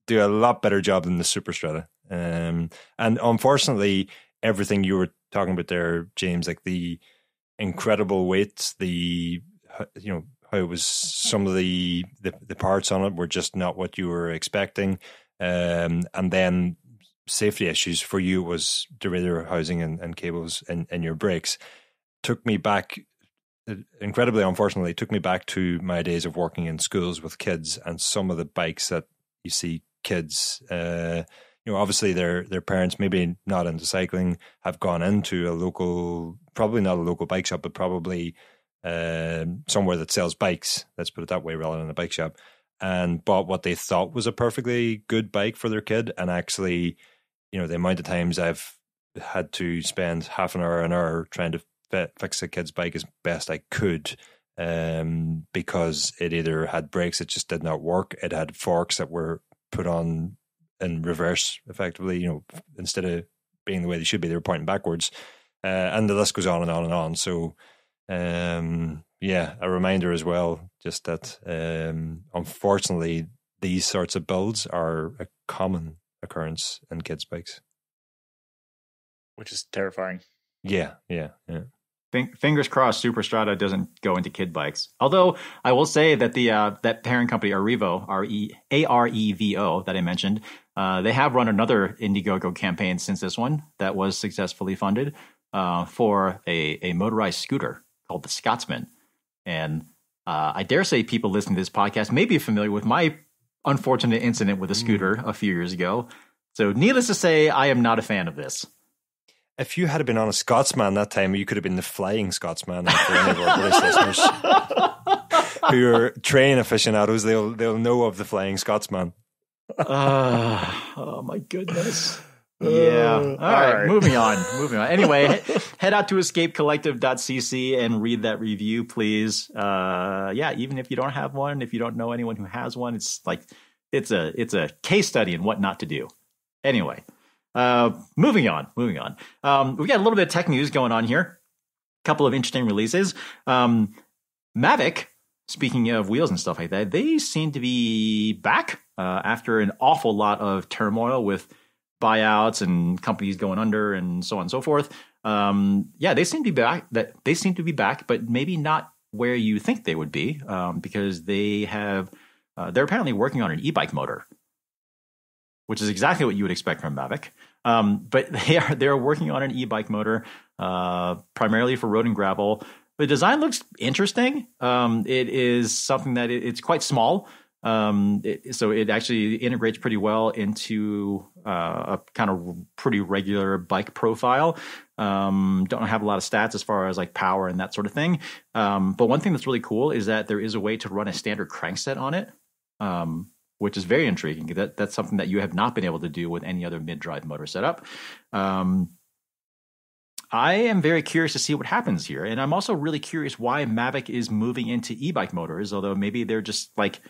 do a lot better job than the Superstrata. Um, and unfortunately, everything you were talking about there, James, like the incredible weight. The you know how it was some of the, the, the parts on it were just not what you were expecting, um, and then safety issues for you was derailleur housing and, and cables in, in your brakes. Took me back incredibly unfortunately took me back to my days of working in schools with kids and some of the bikes that you see kids uh, you know, obviously their their parents maybe not into cycling have gone into a local, probably not a local bike shop, but probably uh, somewhere that sells bikes. Let's put it that way, rather than a bike shop, and bought what they thought was a perfectly good bike for their kid, and actually, you know, the amount of times I've had to spend half an hour, an hour trying to fix a kid's bike as best I could um, because it either had brakes that just did not work, it had forks that were put on in reverse, effectively. You know, instead of being the way they should be, they were pointing backwards, uh, and the list goes on and on and on. So, um, yeah, a reminder as well, just that um, unfortunately these sorts of builds are a common occurrence in kids' bikes, which is terrifying. Yeah, yeah, yeah fingers crossed Superstrata doesn't go into kid bikes. Although I will say that the uh, that parent company Arevo, R E A R E V O that I mentioned, uh, they have run another Indiegogo campaign since this one that was successfully funded uh, for a, a motorized scooter called the Scotsman. And uh, I dare say people listening to this podcast may be familiar with my unfortunate incident with a scooter mm. a few years ago. So, needless to say, I am not a fan of this if you had been on a Scotsman that time, you could have been the flying Scotsman for any of our listeners who are train aficionados. They'll they'll know of the flying Scotsman. Uh, oh my goodness. Yeah. All, all right, right, Moving on. Moving on. Anyway, head out to escapecollective.cc and read that review, please. Uh, yeah, even if you don't have one, if you don't know anyone who has one, it's like it's a it's a case study in what not to do. Anyway. Uh, moving on, moving on. Um, we got a little bit of tech news going on here. A couple of interesting releases. Um, Mavic speaking of wheels and stuff like that, they seem to be back uh, after an awful lot of turmoil with buyouts and companies going under and so on and so forth. Um, yeah, they seem to be back. That they seem to be back, but maybe not where you think they would be, um, because they have uh, they're apparently working on an e-bike motor, which is exactly what you would expect from Mavic. Um, but they are they're working on an e-bike motor, uh, primarily for road and gravel. The design looks interesting. Um, it is something that it, it's quite small. Um, it, so it actually integrates pretty well into uh, a kind of pretty regular bike profile. Um, don't have a lot of stats as far as like power and that sort of thing. Um, but one thing that's really cool is that there is a way to run a standard crankset on it, um, which is very intriguing. That that's something that you have not been able to do with any other mid-drive motor setup. Um, I am very curious to see what happens here, and I'm also really curious why Mavic is moving into e-bike motors. Although maybe they're just like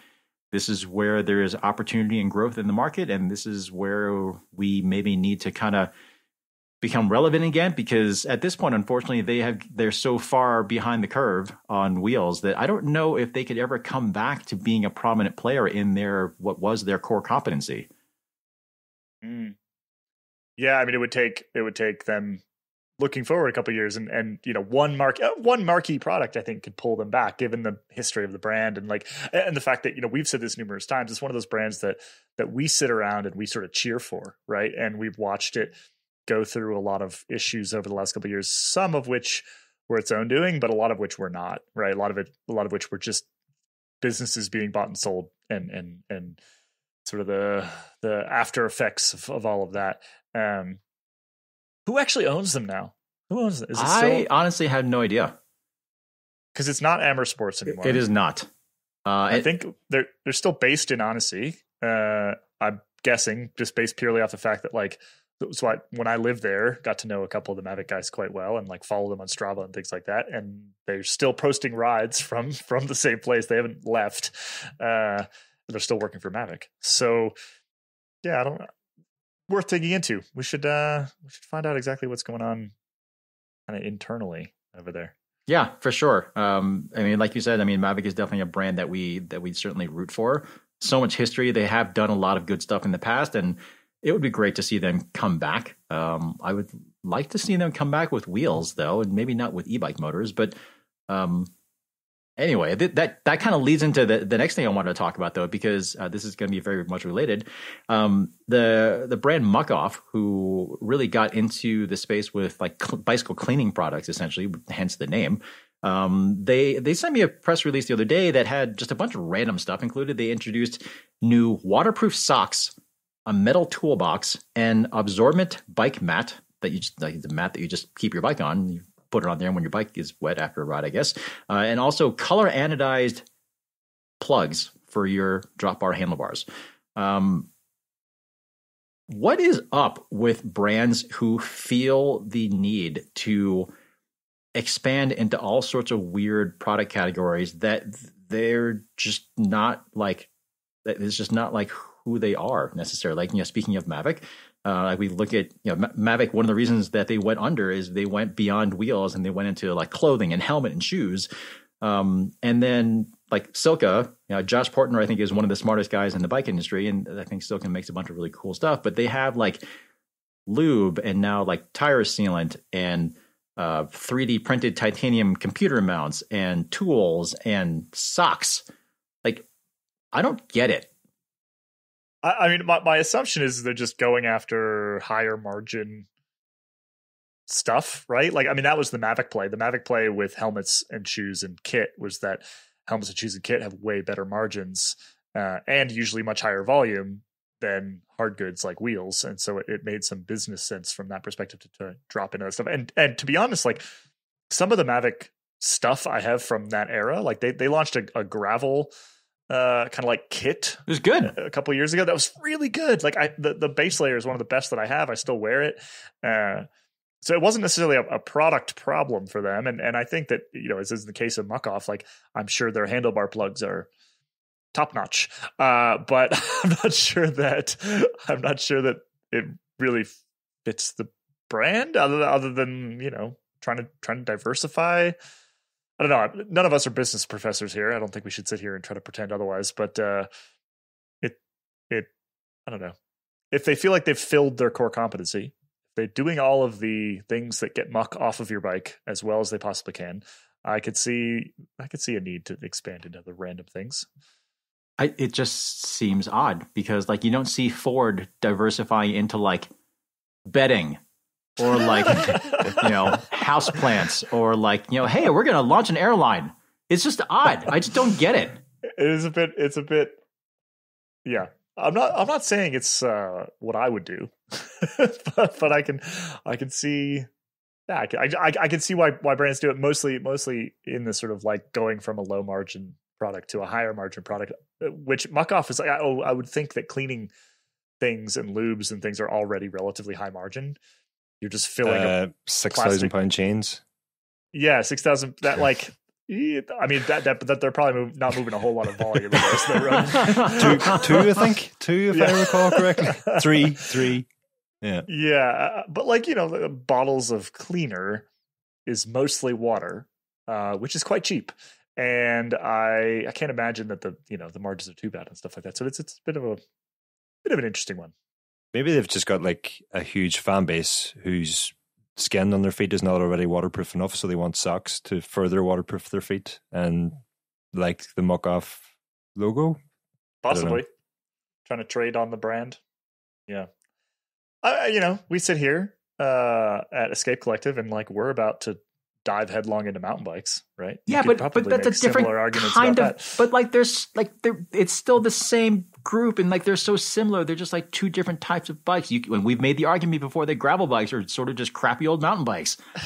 this is where there is opportunity and growth in the market, and this is where we maybe need to kind of become relevant again because at this point unfortunately they have they're so far behind the curve on wheels that I don't know if they could ever come back to being a prominent player in their what was their core competency. Mm. Yeah, I mean it would take it would take them looking forward a couple years and and you know one mark uh, one marquee product I think could pull them back given the history of the brand and like and the fact that you know we've said this numerous times it's one of those brands that that we sit around and we sort of cheer for right? And we've watched it go through a lot of issues over the last couple years some of which were its own doing but a lot of which were not right? A lot of it a lot of which were just businesses being bought and sold and and and sort of the the after effects of, of all of that. Um who actually owns them now? Who owns it I still? honestly had no idea. Because it's not Amer Sports anymore. It is not. Uh, I it- think they're they're still based in Annecy. Uh, I'm guessing just based purely off the fact that like so I, when I lived there, got to know a couple of the Mavic guys quite well and like follow them on Strava and things like that. And they're still posting rides from from the same place. They haven't left. Uh, they're still working for Mavic. So yeah, I don't worth digging into. We should uh we should find out exactly what's going on kind of internally over there. Yeah, for sure. Um, I mean, like you said, I mean, Mavic is definitely a brand that we that we certainly root for. So much history. They have done a lot of good stuff in the past, and it would be great to see them come back. Um, I would like to see them come back with wheels, though, and maybe not with e-bike motors. But um, anyway, th- that that kind of leads into the, the next thing I wanted to talk about, though, because uh, this is going to be very much related. Um, the the brand Muc-Off, who really got into the space with like cl- bicycle cleaning products, essentially, hence the name. Um, they they sent me a press release the other day that had just a bunch of random stuff included. They introduced new waterproof socks, a metal toolbox, an absorbent bike mat that you just like the mat that you just keep your bike on. You put it on there when your bike is wet after a ride, I guess. Uh, and also color anodized plugs for your drop bar handlebars. Um, what is up with brands who feel the need to expand into all sorts of weird product categories that they're just not like that it's just not like who they are necessarily like you know speaking of mavic uh, like we look at you know Ma- mavic one of the reasons that they went under is they went beyond wheels and they went into like clothing and helmet and shoes um, and then like Silca, you know, Josh Poertner, I think is one of the smartest guys in the bike industry, and I think Silca makes a bunch of really cool stuff. But they have like lube and now like tire sealant and uh, 3D printed titanium computer mounts and tools and socks. Like, I don't get it. I, I mean, my, my assumption is they're just going after higher margin stuff, right? Like, I mean, that was the Mavic play. The Mavic play with helmets and shoes and kit was that helmets and shoes and kit have way better margins uh, and usually much higher volume than hard goods like wheels, and so it, it made some business sense from that perspective to, to drop into that stuff. And and to be honest, like some of the Mavic stuff I have from that era, like they they launched a, a gravel uh kind of like kit It was good. a couple years ago. That was really good. Like i the, the base layer is one of the best that i have. I still wear it. Uh so it wasn't necessarily a, a product problem for them. And and i think that you know as is the case of Muc-Off like i'm sure their handlebar plugs are top notch uh but i'm not sure that i'm not sure that it really fits the brand other other than you know trying to trying to diversify I don't know. None of us are business professors here. I don't think we should sit here and try to pretend otherwise. But uh, it it I don't know if they feel like they've filled their core competency. They're doing all of the things that get muck off of your bike as well as they possibly can. I could see I could see a need to expand into the random things. I, it just seems odd because like you don't see Ford diversifying into like bedding or like you know house plants or like you know hey we're gonna launch an airline. It's just odd. I just don't get it. It is a bit. It's a bit. Yeah, I'm not. I'm not saying it's uh, what I would do, but, but I can. I can see. Yeah, I can, I, I can see why why brands do it. Mostly, mostly in the sort of like going from a low margin product to a higher margin product, which Muc-Off is like. Oh, I would think that cleaning things and lubes and things are already relatively high margin. You're just filling uh, six thousand pound chains. Yeah, six thousand. That like I mean that that, that they're probably move, not moving a whole lot of volume. two, two, I think two, if yeah. I recall correctly. Three, three. Yeah, yeah, uh, but like you know, bottles of cleaner is mostly water, uh, which is quite cheap, and I I can't imagine that the you know the margins are too bad and stuff like that. So it's it's a bit of a bit of an interesting one. Maybe they've just got like a huge fan base who's skin on their feet is not already waterproof enough, so they want socks to further waterproof their feet and like the Muc-Off logo. Possibly trying to trade on the brand. Yeah, I, you know, we sit here uh, at Escape Collective and like we're about to dive headlong into mountain bikes, right? Yeah, but but that's a different kind of. That. But like, there's like there, it's still the same group, and like they're so similar. They're just like two different types of bikes. You when we've made the argument before that gravel bikes are sort of just crappy old mountain bikes.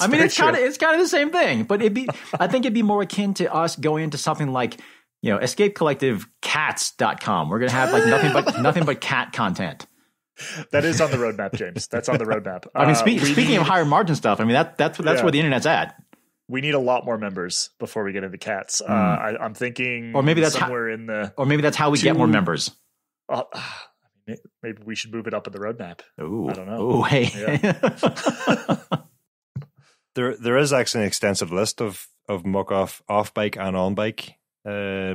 I mean, it's kind of it's kind of the same thing, but it'd be I think it'd be more akin to us going into something like you know Escape Collective Cats.com. We're gonna have like nothing but nothing but cat content that is on the roadmap, James. That's on the roadmap. I mean, spe- uh, speaking need, of higher margin stuff, I mean that that's that's yeah. where the internet's at. We need a lot more members before we get into cats. Mm. Uh, I, am thinking, or maybe that's somewhere how, in the, or maybe that's how we two, get more members. Uh, maybe we should move it up in the roadmap. Ooh, I don't know. Oh, hey. Yeah. there, there is actually an extensive list of of Muc-Off off bike and on bike uh,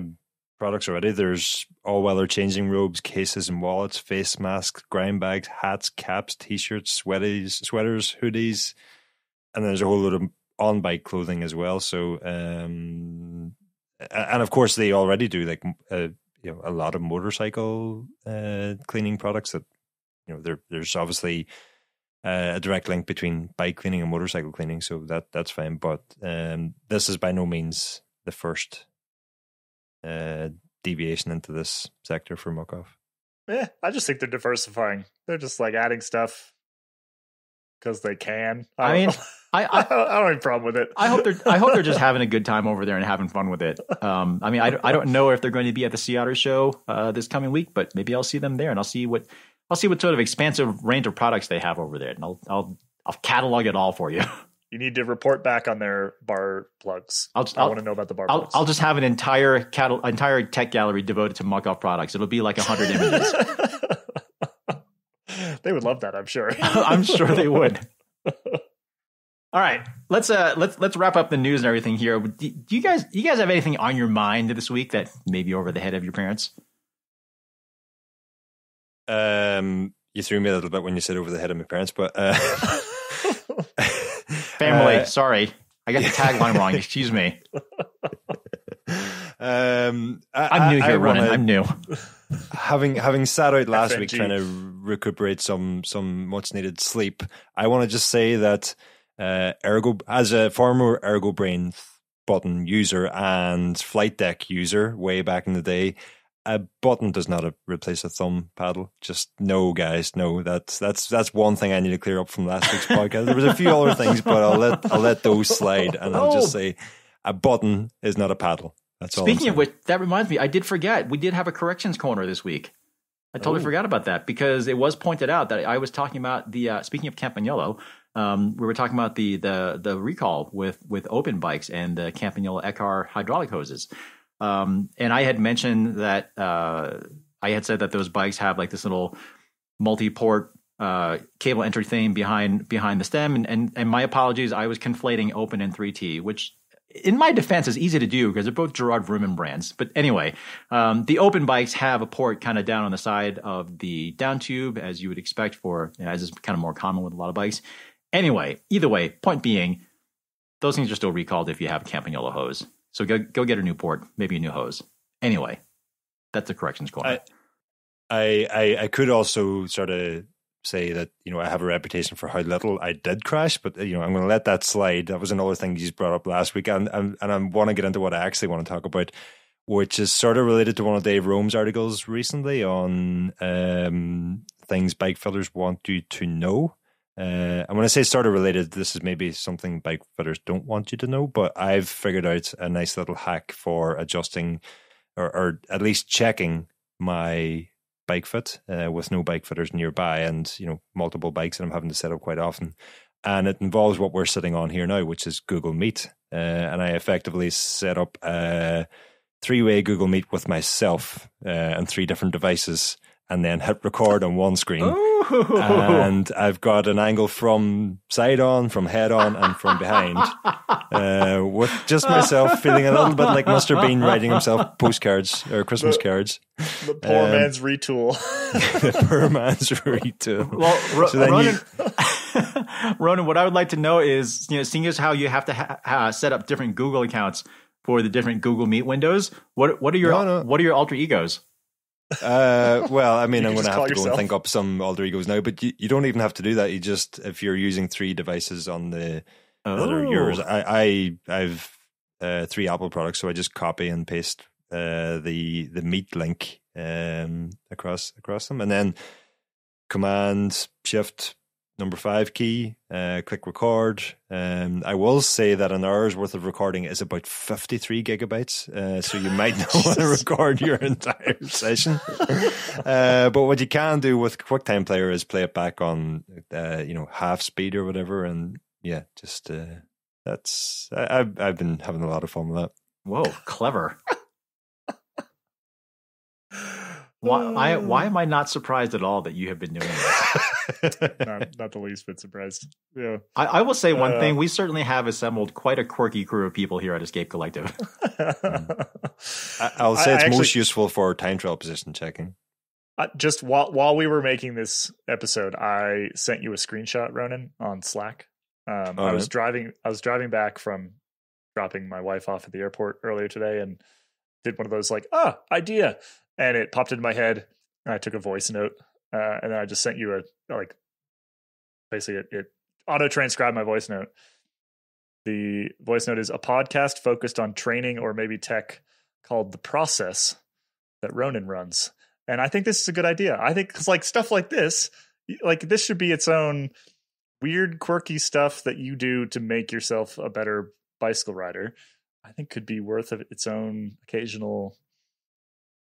products already. There's all weather changing robes, cases and wallets, face masks, grind bags, hats, caps, t shirts, sweaters, sweaters, hoodies, and there's a whole lot of on bike clothing as well. So, um, and of course, they already do like uh, you know a lot of motorcycle uh, cleaning products. That you know, there there's obviously uh, a direct link between bike cleaning and motorcycle cleaning, so that that's fine. But um, this is by no means the first uh, deviation into this sector for Muc-Off? Yeah, I just think they're diversifying. They're just like adding stuff because they can. I, I mean, I, I, I, don't have any problem with it. I hope they're I hope they're just having a good time over there and having fun with it. Um, I mean, I, I don't know if they're going to be at the Sea Otter show uh, this coming week, but maybe I'll see them there and I'll see what I'll see what sort of expansive range of products they have over there, and I'll I'll I'll catalog it all for you. You need to report back on their bar plugs. I'll, I want to know about the bar I'll, plugs. I'll just have an entire catal- entire tech gallery devoted to Muc-Off products. It'll be like hundred images. they would love that, I'm sure. I'm sure they would. All right, let's uh let's let's wrap up the news and everything here. Do you guys you guys have anything on your mind this week that may be over the head of your parents? Um, you threw me a little bit when you said over the head of my parents, but uh, Family, uh, sorry. I got the tagline wrong. Excuse me. Um, I, am new here, Ronan. I'm new. Having having sat out last FNG. week trying to recuperate some some much needed sleep, I want to just say that uh, Ergo, as a former Ergopower button user and flight deck user way back in the day, a button does not replace a thumb paddle. Just no, guys, no. That's that's that's one thing I need to clear up from last week's podcast. There was a few other things, but I'll let I'll let those slide, and I'll just oh. say a button is not a paddle. That's all. Speaking of which, that reminds me, I did forget we did have a corrections corner this week. I totally oh. forgot about that because it was pointed out that I was talking about the uh, speaking of Campagnolo, um, we were talking about the the the recall with with open bikes and the Campagnolo Ekar hydraulic hoses. Um, and I had mentioned that uh, I had said that those bikes have like this little multi-port uh, cable entry thing behind behind the stem, and, and and my apologies, I was conflating Open and 3T, which in my defense, is easy to do because they're both Gerard Vroomen brands. But anyway, um, the open bikes have a port kind of down on the side of the down tube, as you would expect for, you know, as is kind of more common with a lot of bikes. Anyway, either way, point being, those things are still recalled if you have a Campagnolo hose. So go go get a new port, maybe a new hose. Anyway, that's the corrections corner. I, I, I could also sort of say that you know I have a reputation for how little I did crash, but you know I'm going to let that slide. That was another thing you brought up last week, and and, and I want to get into what I actually want to talk about, which is sort of related to one of Dave Rome's articles recently on um, things bike fitters want you to know. Uh, and when I say sort of related, this is maybe something bike fitters don't want you to know, but I've figured out a nice little hack for adjusting or, or at least checking my bike fit uh, with no bike fitters nearby and you know multiple bikes that I'm having to set up quite often. And it involves what we're sitting on here now, which is Google Meet. Uh, and I effectively set up a three way Google Meet with myself uh, and three different devices and then hit record on one screen. Ooh. And I've got an angle from side on, from head on, and from behind, uh, with just myself feeling a little bit like Mr. Bean writing himself postcards or Christmas The- cards. The poor Um, man's Retül. the poor man's Retül. Well, Ro- So then Ronan, you- Ronan, what I would like to know is, you know, seeing as how you have to ha- ha- set up different Google accounts for the different Google Meet windows, what what are your No, no. what are your alter egos? Uh, well, I mean, I'm going to have call to go and think up some alter egos now, but you, you don't even have to do that. You just, if you're using three devices on the that are Oh. yours, I, I I've uh, three Apple products, so I just copy and paste uh, the the Meet link um, across across them, and then Command Shift number five key, uh, click record. Um, I will say that an hour's worth of recording is about 53 gigabytes, uh, so you might not want to record your entire session. Uh, but what you can do with QuickTime Player is play it back on, uh, you know, half speed or whatever, and yeah, just uh, that's I, I've I've been having a lot of fun with that. Whoa, clever. Why, I, why am I not surprised at all that you have been doing this? not, not the least bit surprised. Yeah. I, I will say one Uh, thing: we certainly have assembled quite a quirky crew of people here at Escape Collective. I, I'll say I it's actually- most useful for time trial position checking. Uh, just while while we were making this episode, I sent you a screenshot, Ronan, on Slack. Um, I All was right. driving. I was driving back from dropping my wife off at the airport earlier today, and did one of those like, ah, idea, and it popped into my head. And I took a voice note, uh, and then I just sent you a like, basically it, it auto transcribed my voice note. The voice note is a podcast focused on training or maybe tech called the process that Ronan runs. And I think this is a good idea. I think because like stuff like this, like this should be its own weird, quirky stuff that you do to make yourself a better bicycle rider. I think could be worth of its own occasional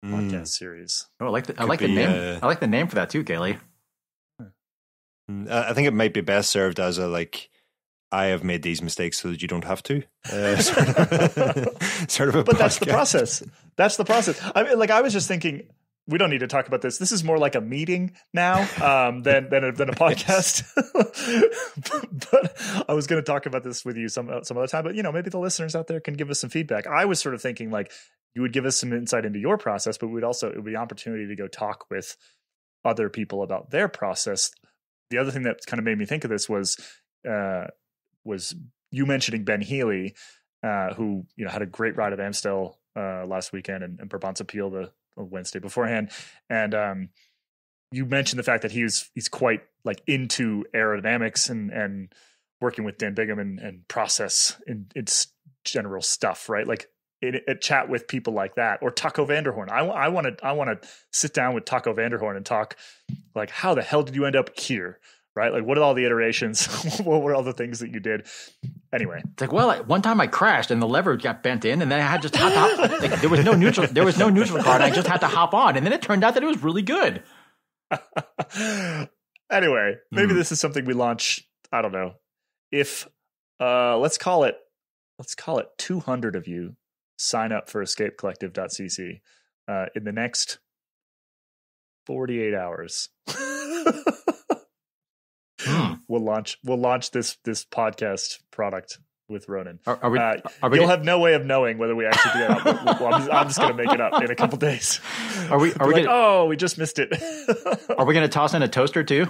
Mm. podcast series. Oh, I like the, I Could like the name. uh, I like the name for that too, Caley. Mm, I think it might be best served as a like. I have made these mistakes so that you don't have to. Uh, sort, of, sort of a But that's the process. That's the process. I mean, like I was just thinking, we don't need to talk about this. This is more like a meeting now um, than than a, than a podcast. but I was going to talk about this with you some some other time. But you know, maybe the listeners out there can give us some feedback. I was sort of thinking like you would give us some insight into your process, but we'd also it would be an opportunity to go talk with other people about their process. The other thing that kind of made me think of this was uh, was you mentioning Ben Healy, uh, who you know had a great ride at Amstel uh, last weekend and, and Brabantse Pijl the, the Wednesday beforehand, and um, you mentioned the fact that he's he's quite like into aerodynamics and and working with Dan Bigham and, and process in its general stuff, right? Like it chat with people like that or Taco van der Hoorn. I, I want to I want to sit down with Taco van der Hoorn and talk like how the hell did you end up here? Right? Like what are all the iterations? what were all the things that you did? Anyway, It's like, well, I, one time I crashed and the lever got bent in, and then I had just hop. like, there was no neutral. There was no neutral car, and I just had to hop on, and then it turned out that it was really good. anyway, maybe Hmm. this is something we launch. I don't know. If uh let's call it let's call it 200 of you sign up for escapecollective.cc uh in the next 48 hours. Hmm. We'll launch we'll launch this this podcast product with Ronan. Are, are we? Uh, are we? You'll have no way of knowing whether we actually do that. well, I'm just, I'm just going to make it up in a couple days. Are we? Are we? like, Gonna, oh, we just missed it. are we going to toss in a toaster too?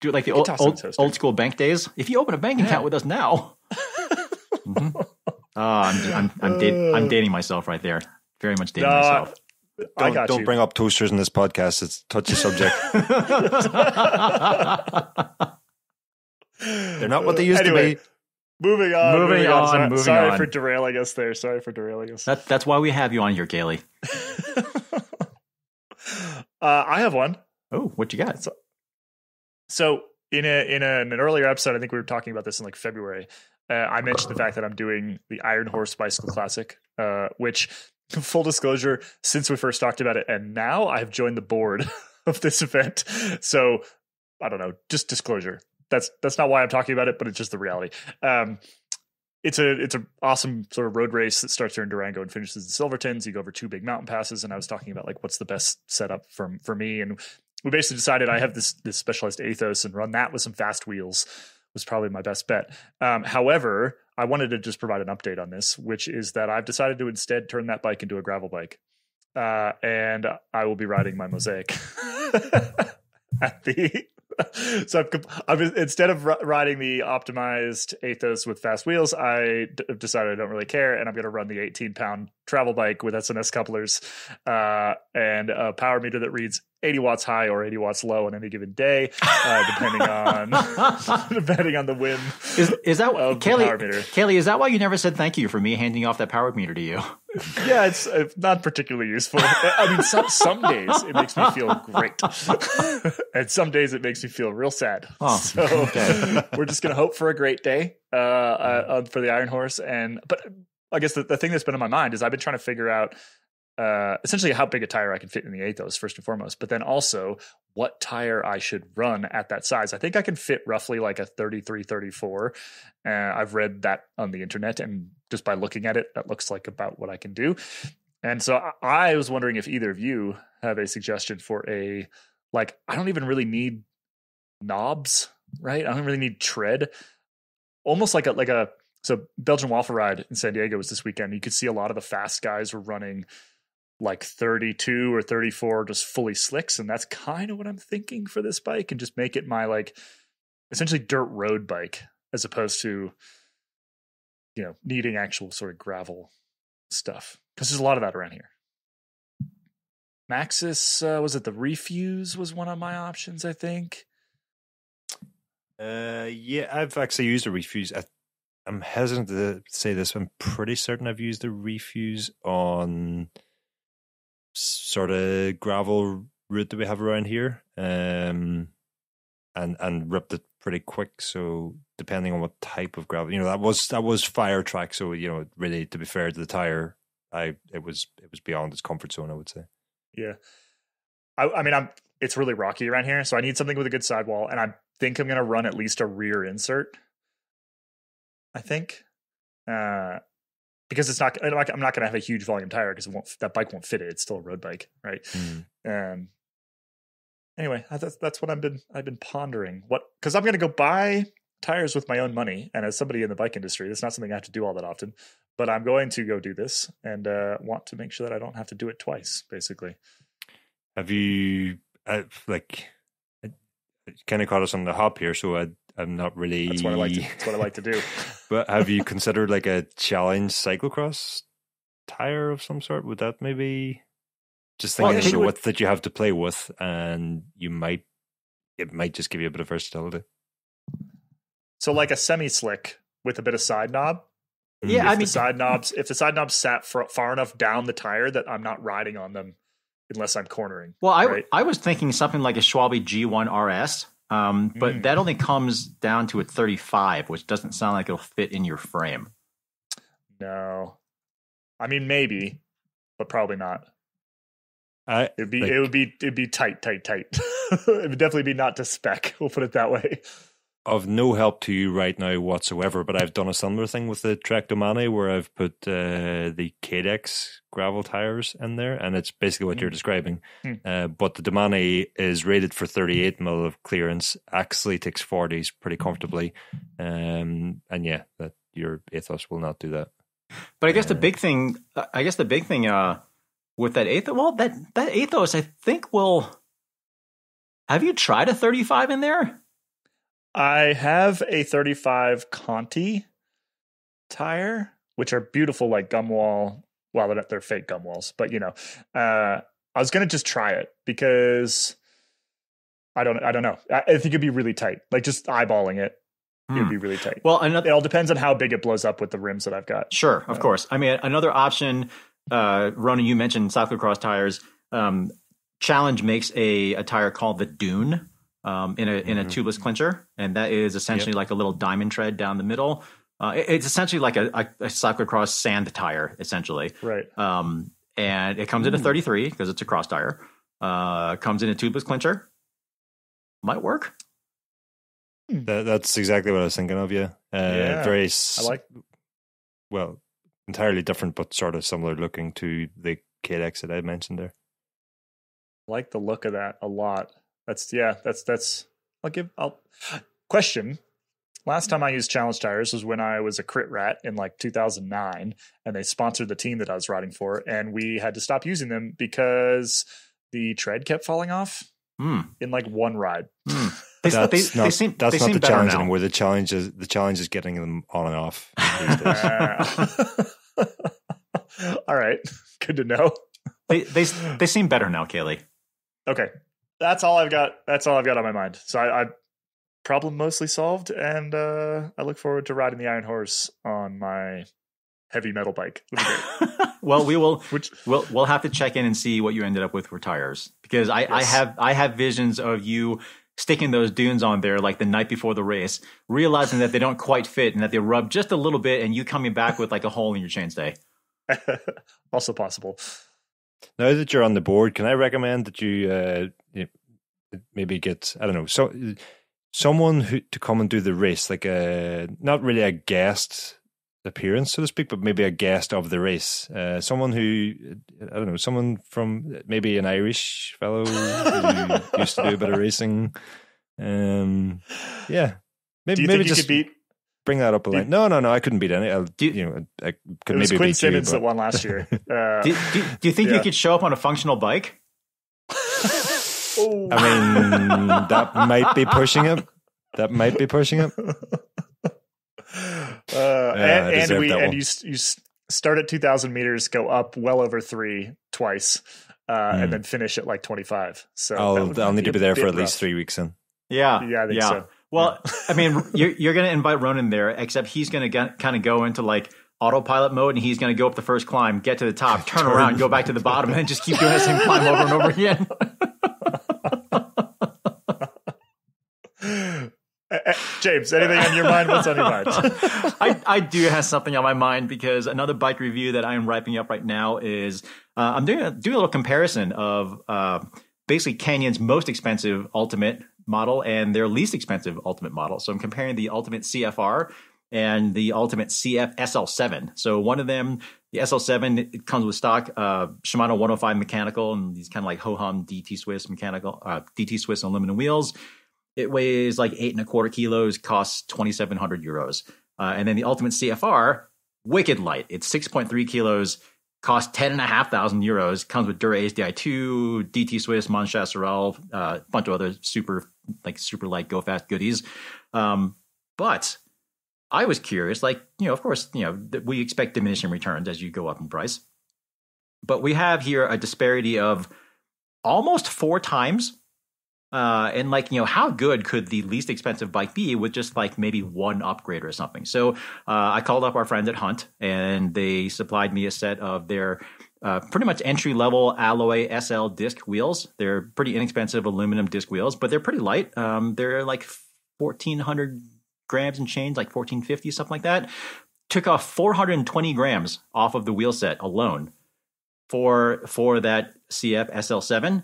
Do it like the old toss in a old, old school bank days. If you open a bank account with us now. Mhm. Oh, I'm I'm I'm, date, I'm dating myself right there. Very much dating No, myself. I Don't, got don't you. bring up toasters in this podcast. It's a touchy subject. They're not what they used Anyway, to be. Moving on. Moving Moving, on, on. Sorry, moving sorry on. for derailing us there. Sorry for derailing us. that, that's why we have you on here, Caley. uh, I have one. Oh, what you got? So in a in a, in an earlier episode, I think we were talking about this in like February. Uh, I mentioned the fact that I'm doing the Iron Horse Bicycle Classic, uh, which, full disclosure, since we first talked about it, and now I've joined the board of this event. So I don't know, just disclosure. That's that's not why I'm talking about it, but it's just the reality. Um, it's a it's a awesome sort of road race that starts here in Durango and finishes in Silverton. So You go over two big mountain passes, and I was talking about like what's the best setup from for me, and we basically decided I have this this specialized Aethos and run that with some fast wheels was probably my best bet. Um, however, I wanted to just provide an update on this, which is that I've decided to instead turn that bike into a gravel bike, uh, and I will be riding my Mosaic at the. So I've, I've instead of ri- riding the optimized Aethos with fast wheels, I d- decided I don't really care, and I'm going to run the 18 pound travel bike with S&S couplers uh, and a power meter that reads 80 watts high or 80 watts low on any given day, uh, depending on depending on the wind. Is is that Of Caley? power meter. Caley, is that why you never said thank you for me handing off that power meter to you? Yeah, it's uh, not particularly useful. I mean, some some days it makes me feel great, and some days it makes me feel real sad. Oh, so okay. we're just gonna hope for a great day uh, uh, for the Iron Horse. And but I guess the, the thing that's been in my mind is I've been trying to figure out uh, essentially how big a tire I can fit in the Aethos first and foremost, but then also what tire I should run at that size. I think I can fit roughly like a 33, 34. Uh, I've read that on the internet, and just by looking at it, that looks like about what I can do. And so I, I was wondering if either of you have a suggestion for a like I don't even really need knobs, right? I don't really need tread. Almost like a like a so Belgian waffle ride in San Diego was this weekend. You could see a lot of the fast guys were running like 32 or 34 just fully slicks and that's kind of what I'm thinking for this bike and just make it my like essentially dirt road bike as opposed to you know needing actual sort of gravel stuff because there's a lot of that around here. Maxxis uh, was it the Refuse was one of my options I think. Uh, yeah, I've actually used a refuse. I, I'm hesitant to say this. I'm pretty certain I've used the refuse on sort of gravel route that we have around here, um, and and ripped it pretty quick. So depending on what type of gravel, you know, that was that was fire track. So you know, really, to be fair to the tire, I it was it was beyond its comfort zone. I would say. Yeah. I, I mean, I'm. It's really rocky around here, so I need something with a good sidewall, and I think I'm gonna run at least a rear insert. I think, uh, because it's not. I'm not, not gonna have a huge volume tire because it won't. That bike won't fit it. It's still a road bike, right? Um. Anyway, that's that's what I've been I've been pondering. What because I'm gonna go buy tires with my own money, and as somebody in the bike industry, that's not something I have to do all that often. But I'm going to go do this and uh, want to make sure that I don't have to do it twice, basically. Have you uh, like kind of caught us on the hop here? So I, I'm not really. That's what I like. To, that's what I like to do. But have you considered like a challenge cyclocross tire of some sort? Would that maybe just Well, thinking I of the think- that you have to play with, and you might it might just give you a bit of versatility. So like a semi slick with a bit of side knob. Mm, yeah, if I mean, the side knobs, if the side knobs sat far, far enough down the tire that I'm not riding on them unless I'm cornering. well, I right? I was thinking something like a Schwalbe G1 RS, um, but Mm. that only comes down to a 35, which doesn't sound like it'll fit in your frame. No, I mean maybe, but probably not. I It'd be Like- it would be it'd be tight, tight, tight. it would definitely be not to spec. We'll put it that way. Of no help to you right now whatsoever, but I've done a similar thing with the Trek Domane where I've put uh, the Cadex gravel tires in there, and it's basically what you're Mm. describing. Hmm. Uh, but the Domane is rated for 38 mil of clearance, actually takes 40s pretty comfortably. Um, and yeah, that your Aethos will not do that. But I guess the big thing, I guess the big thing uh, with that Aethos, well, that that Aethos, I think will. Have you tried a 35 in there? I have a 35 Conti tire, which are beautiful, like gum wall. Well, they're, they're fake gum walls, but you know, uh, I was gonna just try it because I don't, I don't know. I, I think it'd be really tight. Like just eyeballing it, it'd Hmm. be really tight. Well, another it all depends on how big it blows up with the rims that I've got. Sure, of Yeah. course. I mean, another option, uh, Ronan, you mentioned cyclocross tires. Um, Challenge makes a, a tire called the Dune um, in a in a Mhm. tubeless clincher, and that is essentially like a little diamond tread down the middle. Uh, it- it's essentially like a, a, a cyclocross sand tire, essentially. Right. Um, and it comes in a 33 because it's a cross tire. Uh, comes in a tubeless clincher. Might work. That, that's exactly what I was thinking of. Yeah, uh, Yeah, very. I s- like. well, entirely different, but sort of similar looking to the KX that I mentioned there. like the look of that a lot. That's yeah, that's that's I'll give I'll question. Last time I used challenge tires was when I was a crit rat in like 2009 and they sponsored the team that I was riding for and we had to stop using them because the tread kept falling off Hmm. in like one ride. Hmm. They, That's they, not, they seem, that's they not seem the challenge now. anymore. The challenge is the challenge is getting them on and off. these days. All right. Good to know. they, they, they seem better now, Caley. Okay. That's all I've got. That's all I've got on my mind. So I, I problem mostly solved, and uh, I look forward to riding the Iron Horse on my heavy metal bike. It'll be great. well, we will Which we'll we'll have to check in and see what you ended up with for tires because I, I have I have visions of you sticking those dunes on there like the night before the race, realizing that they don't quite fit and that they rub just a little bit, and you coming back with like a hole in your chainstay. also possible. Now that you're on the board, can I recommend that you, uh, you maybe get I don't know so someone who to come and do the race, like a not really a guest appearance, so to speak, but maybe a guest of the race. Uh, someone who I don't know, someone from maybe an Irish fellow who used to do a bit of racing. Um, yeah, maybe Do you maybe think you just could beat? bring that up a do you- line. No, no, no, I couldn't beat any. I'll, Do you- you know, I It could was maybe Quinn beat you, Simmons but- that won last year. Uh, Do, do, do you think you could show up on a functional bike? Oh. I mean, that might be pushing it. That might be pushing it. Uh, I and, and we and you you start at two thousand meters, go up well over three twice, uh, Hmm. and then finish at like twenty five. So I'll I'll need to be there for at least rough. three weeks in. Yeah, Yeah, I think so. Well, I mean, you're you're going to invite Ronan there, except he's going to kind of go into like autopilot mode, and he's going to go up the first climb, get to the top, turn around, go back to the bottom, and just keep doing the same climb over and over again. Uh, uh, James, anything on your mind? What's on your mind? I, I do have something on my mind because another bike review that I am wrapping up right now is uh, I'm doing a, doing a little comparison of uh, basically Canyon's most expensive Ultimate model and their least expensive Ultimate model. So I'm comparing the Ultimate CFR and the Ultimate CF SL7. So one of them, the SL7, it comes with stock uh, Shimano 105 mechanical and these kind of like ho hum DT Swiss mechanical, DT Swiss aluminum wheels. It weighs like eight and a quarter kilos, costs 2,700 euros. Uh, and then the Ultimate CFR, wicked light. It's 6.3 kilos, costs 10,500 euros, comes with Dura-Ace Di2, DT Swiss, Mon Chasseral, a uh, bunch of other super, like super light, go fast goodies. Um, but I was curious, like, you know, of course, you know, we expect diminishing returns as you go up in price. But we have here a disparity of almost four times uh, and like you know how good could the least expensive bike be with just like maybe one upgrade or something? So uh, i called up our friends at hunt and they supplied me a set of their uh, pretty much entry level alloy sl disc wheels. They're pretty inexpensive aluminum disc wheels but they're pretty light. Um, they're like 1400 grams and change like 1450 something like that. Took off 420 grams off of the wheel set alone for for that cf sl7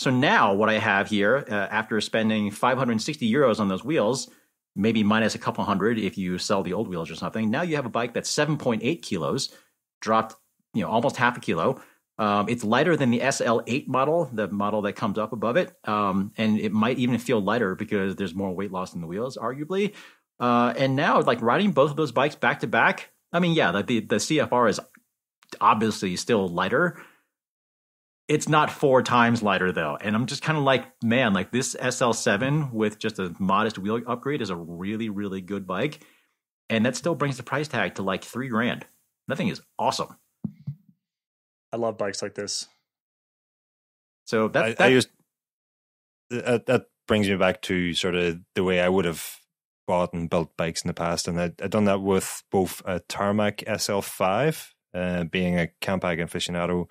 so now what I have here, uh, after spending 560 euros on those wheels, maybe minus a couple hundred if you sell the old wheels or something, now you have a bike that's 7.8 kilos, dropped you know almost half a kilo. Um, it's lighter than the SL8 model, the model that comes up above it, um, and it might even feel lighter because there's more weight loss in the wheels, arguably. Uh, and now, like riding both of those bikes back to back. I mean, yeah, the, the the CFR is obviously still lighter. It's not four times lighter though, and I'm just kind of like, man, like this SL7 with just a modest wheel upgrade is a really, really good bike, and that still brings the price tag to like three grand. That thing is awesome. I love bikes like this. So that, I, that I used that, that brings me back to sort of the way I would have bought and built bikes in the past, and I, I've done that with both a Tarmac SL5, uh, being a Campag aficionado.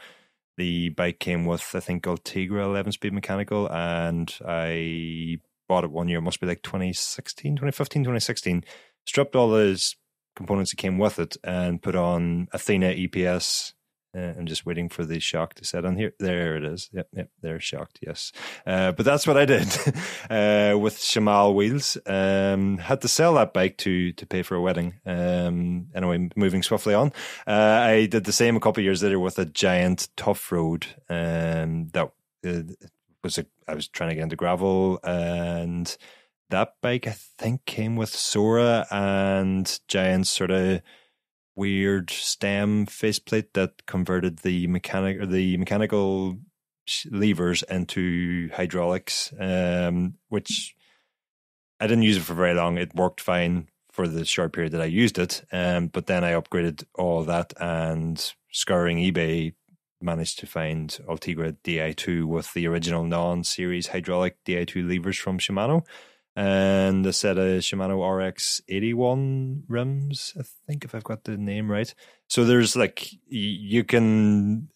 The bike came with I think Ultegra 11 speed mechanical, and I bought it one year. It must be like 2016, 2015, 2016. Stripped all those components that came with it and put on Athena EPS uh, I'm just waiting for the shock to set on here. There it is. Yep, yep, they're shocked. Yes, uh, but that's what I did uh, with Shimano wheels. Um, had to sell that bike to to pay for a wedding. Um, anyway, moving swiftly on. Uh, I did the same a couple of years later with a Giant ToughRoad. Um, that uh, was a. I was trying to get into gravel and. That bike, I think, came with Sora and giant sort of weird stem faceplate that converted the mechanic or the mechanical levers into hydraulics, um, which I didn't use it for very long. It worked fine for the short period that I used it, um, but then I upgraded all that and scouring eBay managed to find Ultegra Di2 with the original non-series hydraulic Di2 levers from Shimano and a set of Shimano RX 81 rims, I think, if I've got the name right. So there's like, you can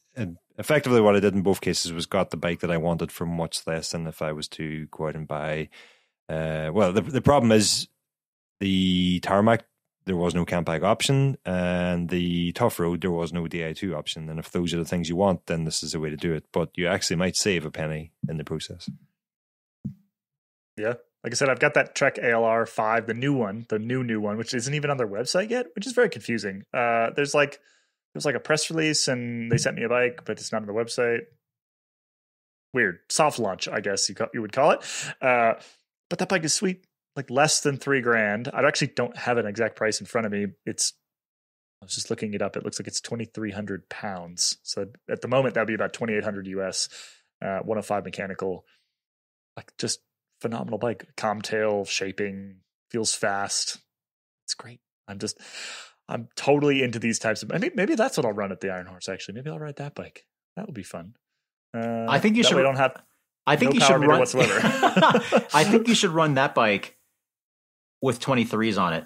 effectively what I did in both cases was got the bike that I wanted for much less than if I was to go out and buy. Uh, well, the, the problem is the tarmac, there was no camp Campag option, and the ToughRoad, there was no Di2 option. And if those are the things you want, then this is the way to do it. But you actually might save a penny in the process. Yeah, like I said, I've got that Trek ALR five, the new one, the new new one, which isn't even on their website yet, which is very confusing. Uh, there's like there's like a press release, and they sent me a bike, but it's not on the website. Weird soft launch, I guess you you would call it. Uh, but that bike is sweet, like less than three grand. I actually don't have an exact price in front of me. It's I was just looking it up. It looks like it's twenty three hundred pounds. So at the moment, that'd be about twenty eight hundred US. Uh, 105 mechanical, like just phenomenal bike. Kammtail shaping feels fast. It's great. I'm just I'm totally into these types of. Maybe maybe that's what I'll run at the Iron Horse. Actually, maybe I'll ride that bike. That would be fun. Uh, I think you should. We don't have. I think no you should run. whatsoever. I think you should run that bike with 23s on it.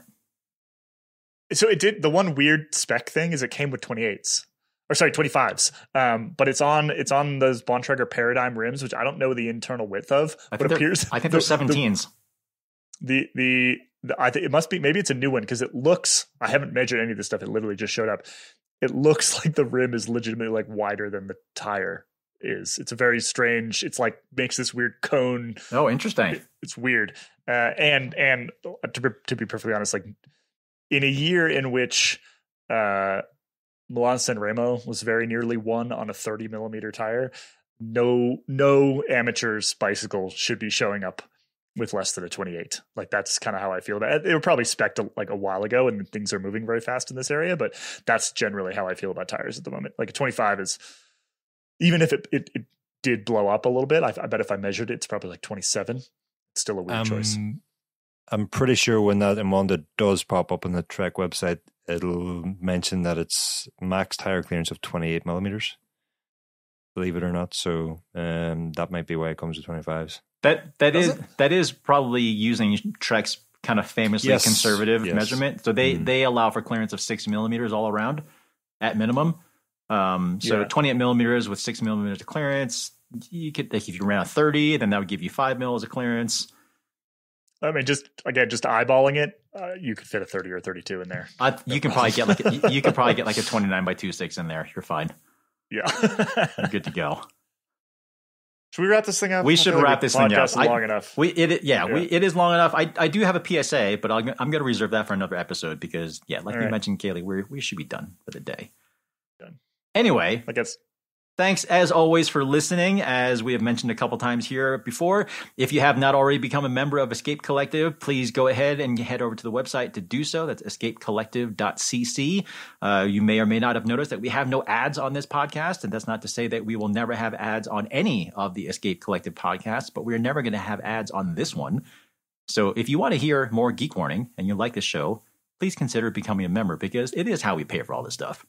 So it did. The one weird spec thing is it came with 28s or sorry, 25s. Um, but it's on it's on those Bontrager Paradigm rims, which I don't know the internal width of. I but appears I think they're 17s. The the, the I think it must be maybe it's a new one because it looks. I haven't measured any of this stuff. It literally just showed up. It looks like the rim is legitimately like wider than the tire is. It's a very strange. It's like makes this weird cone. Oh, interesting. It, it's weird. Uh, and and to be, to be perfectly honest, like in a year in which uh Milan San Remo was very nearly won on a 30 millimeter tire. No, no amateurs bicycle should be showing up with less than a 28. Like that's kind of how I feel about it. They were probably spec like a while ago and things are moving very fast in this area, but that's generally how I feel about tires at the moment. Like a 25 is, even if it, it, it did blow up a little bit, I, I, bet if I measured it, it's probably like 27. It's still a weird um, choice. I'm pretty sure when that Emonda does pop up on the Trek website, it'll mention that it's max tire clearance of 28 millimeters. Believe it or not, so um, that might be why it comes with 25s. That that is, that is probably using Trek's kind of famously yes. conservative yes. measurement. So they mm. they allow for clearance of six millimeters all around at minimum. Um, so yeah. 28 millimeters with six millimeters of clearance. You could think if you ran a 30, then that would give you five mils of clearance. I mean, just again, just eyeballing it, uh, you could fit a thirty or thirty-two in there. I, you can probably get like a, you could probably get like a twenty-nine by two six in there. You're fine. Yeah, You're good to go. Should we wrap this thing up? We should wrap this thing up. long enough. We it, yeah, yeah, We, it is long enough. I I do have a PSA, but i am going to reserve that for another episode because yeah, like All you right. mentioned, Caley, we we should be done for the day. Done. Anyway, I guess Thanks as always for listening. As we have mentioned a couple times here before, if you have not already become a member of Escape Collective, please go ahead and head over to the website to do so. That's escapecollective.cc. Uh, you may or may not have noticed that we have no ads on this podcast, and that's not to say that we will never have ads on any of the Escape Collective podcasts, but we're never going to have ads on this one. So if you want to hear more Geek Warning and you like the show, please consider becoming a member because it is how we pay for all this stuff.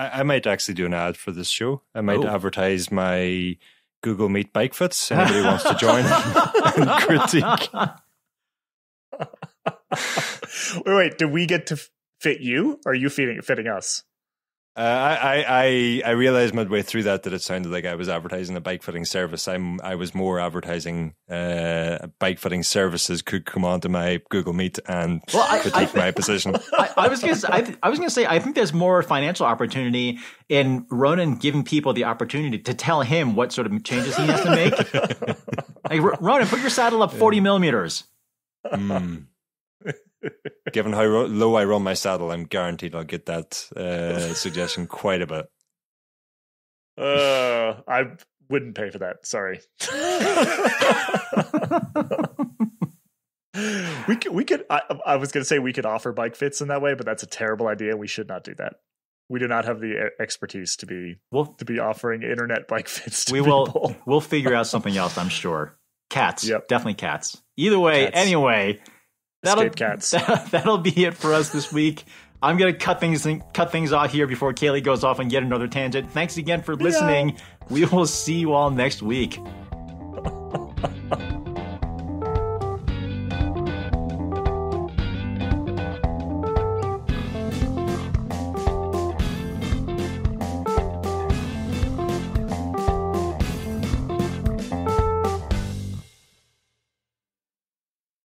I, I might actually do an ad for this show. I might Oh. advertise my Google Meet bike fits. Anybody wants to join and critique? wait, wait. Do we get to fit you, or are you fitting fitting us? Uh, I, I, I, realized midway through that that it sounded like I was advertising a bike fitting service. I'm I was more advertising uh, bike fitting services could come onto my Google Meet and Well, I- critique I- my position. I, I was gonna, say- I, th- I was going to say, I think there's more financial opportunity in Ronan giving people the opportunity to tell him what sort of changes he has to make. like, Ronan, put your saddle up 40 millimeters. Mm. Given how low I run my saddle, I'm guaranteed I'll get that uh, suggestion quite a bit. Uh, I wouldn't pay for that. Sorry. we could, we could. I, I was going to say we could offer bike fits in that way, but that's a terrible idea. We should not do that. We do not have the e- expertise to be We'll, to be offering internet bike fits. To we people. will, we'll figure out something else, I'm sure. Cats. Yep. Definitely cats. Either way, Cats. anyway, that'll, cats. That, will be it for us this week. I'm gonna cut things cut things off here before Caley goes off and get another tangent. Thanks again for listening. Yeah. We will see you all next week.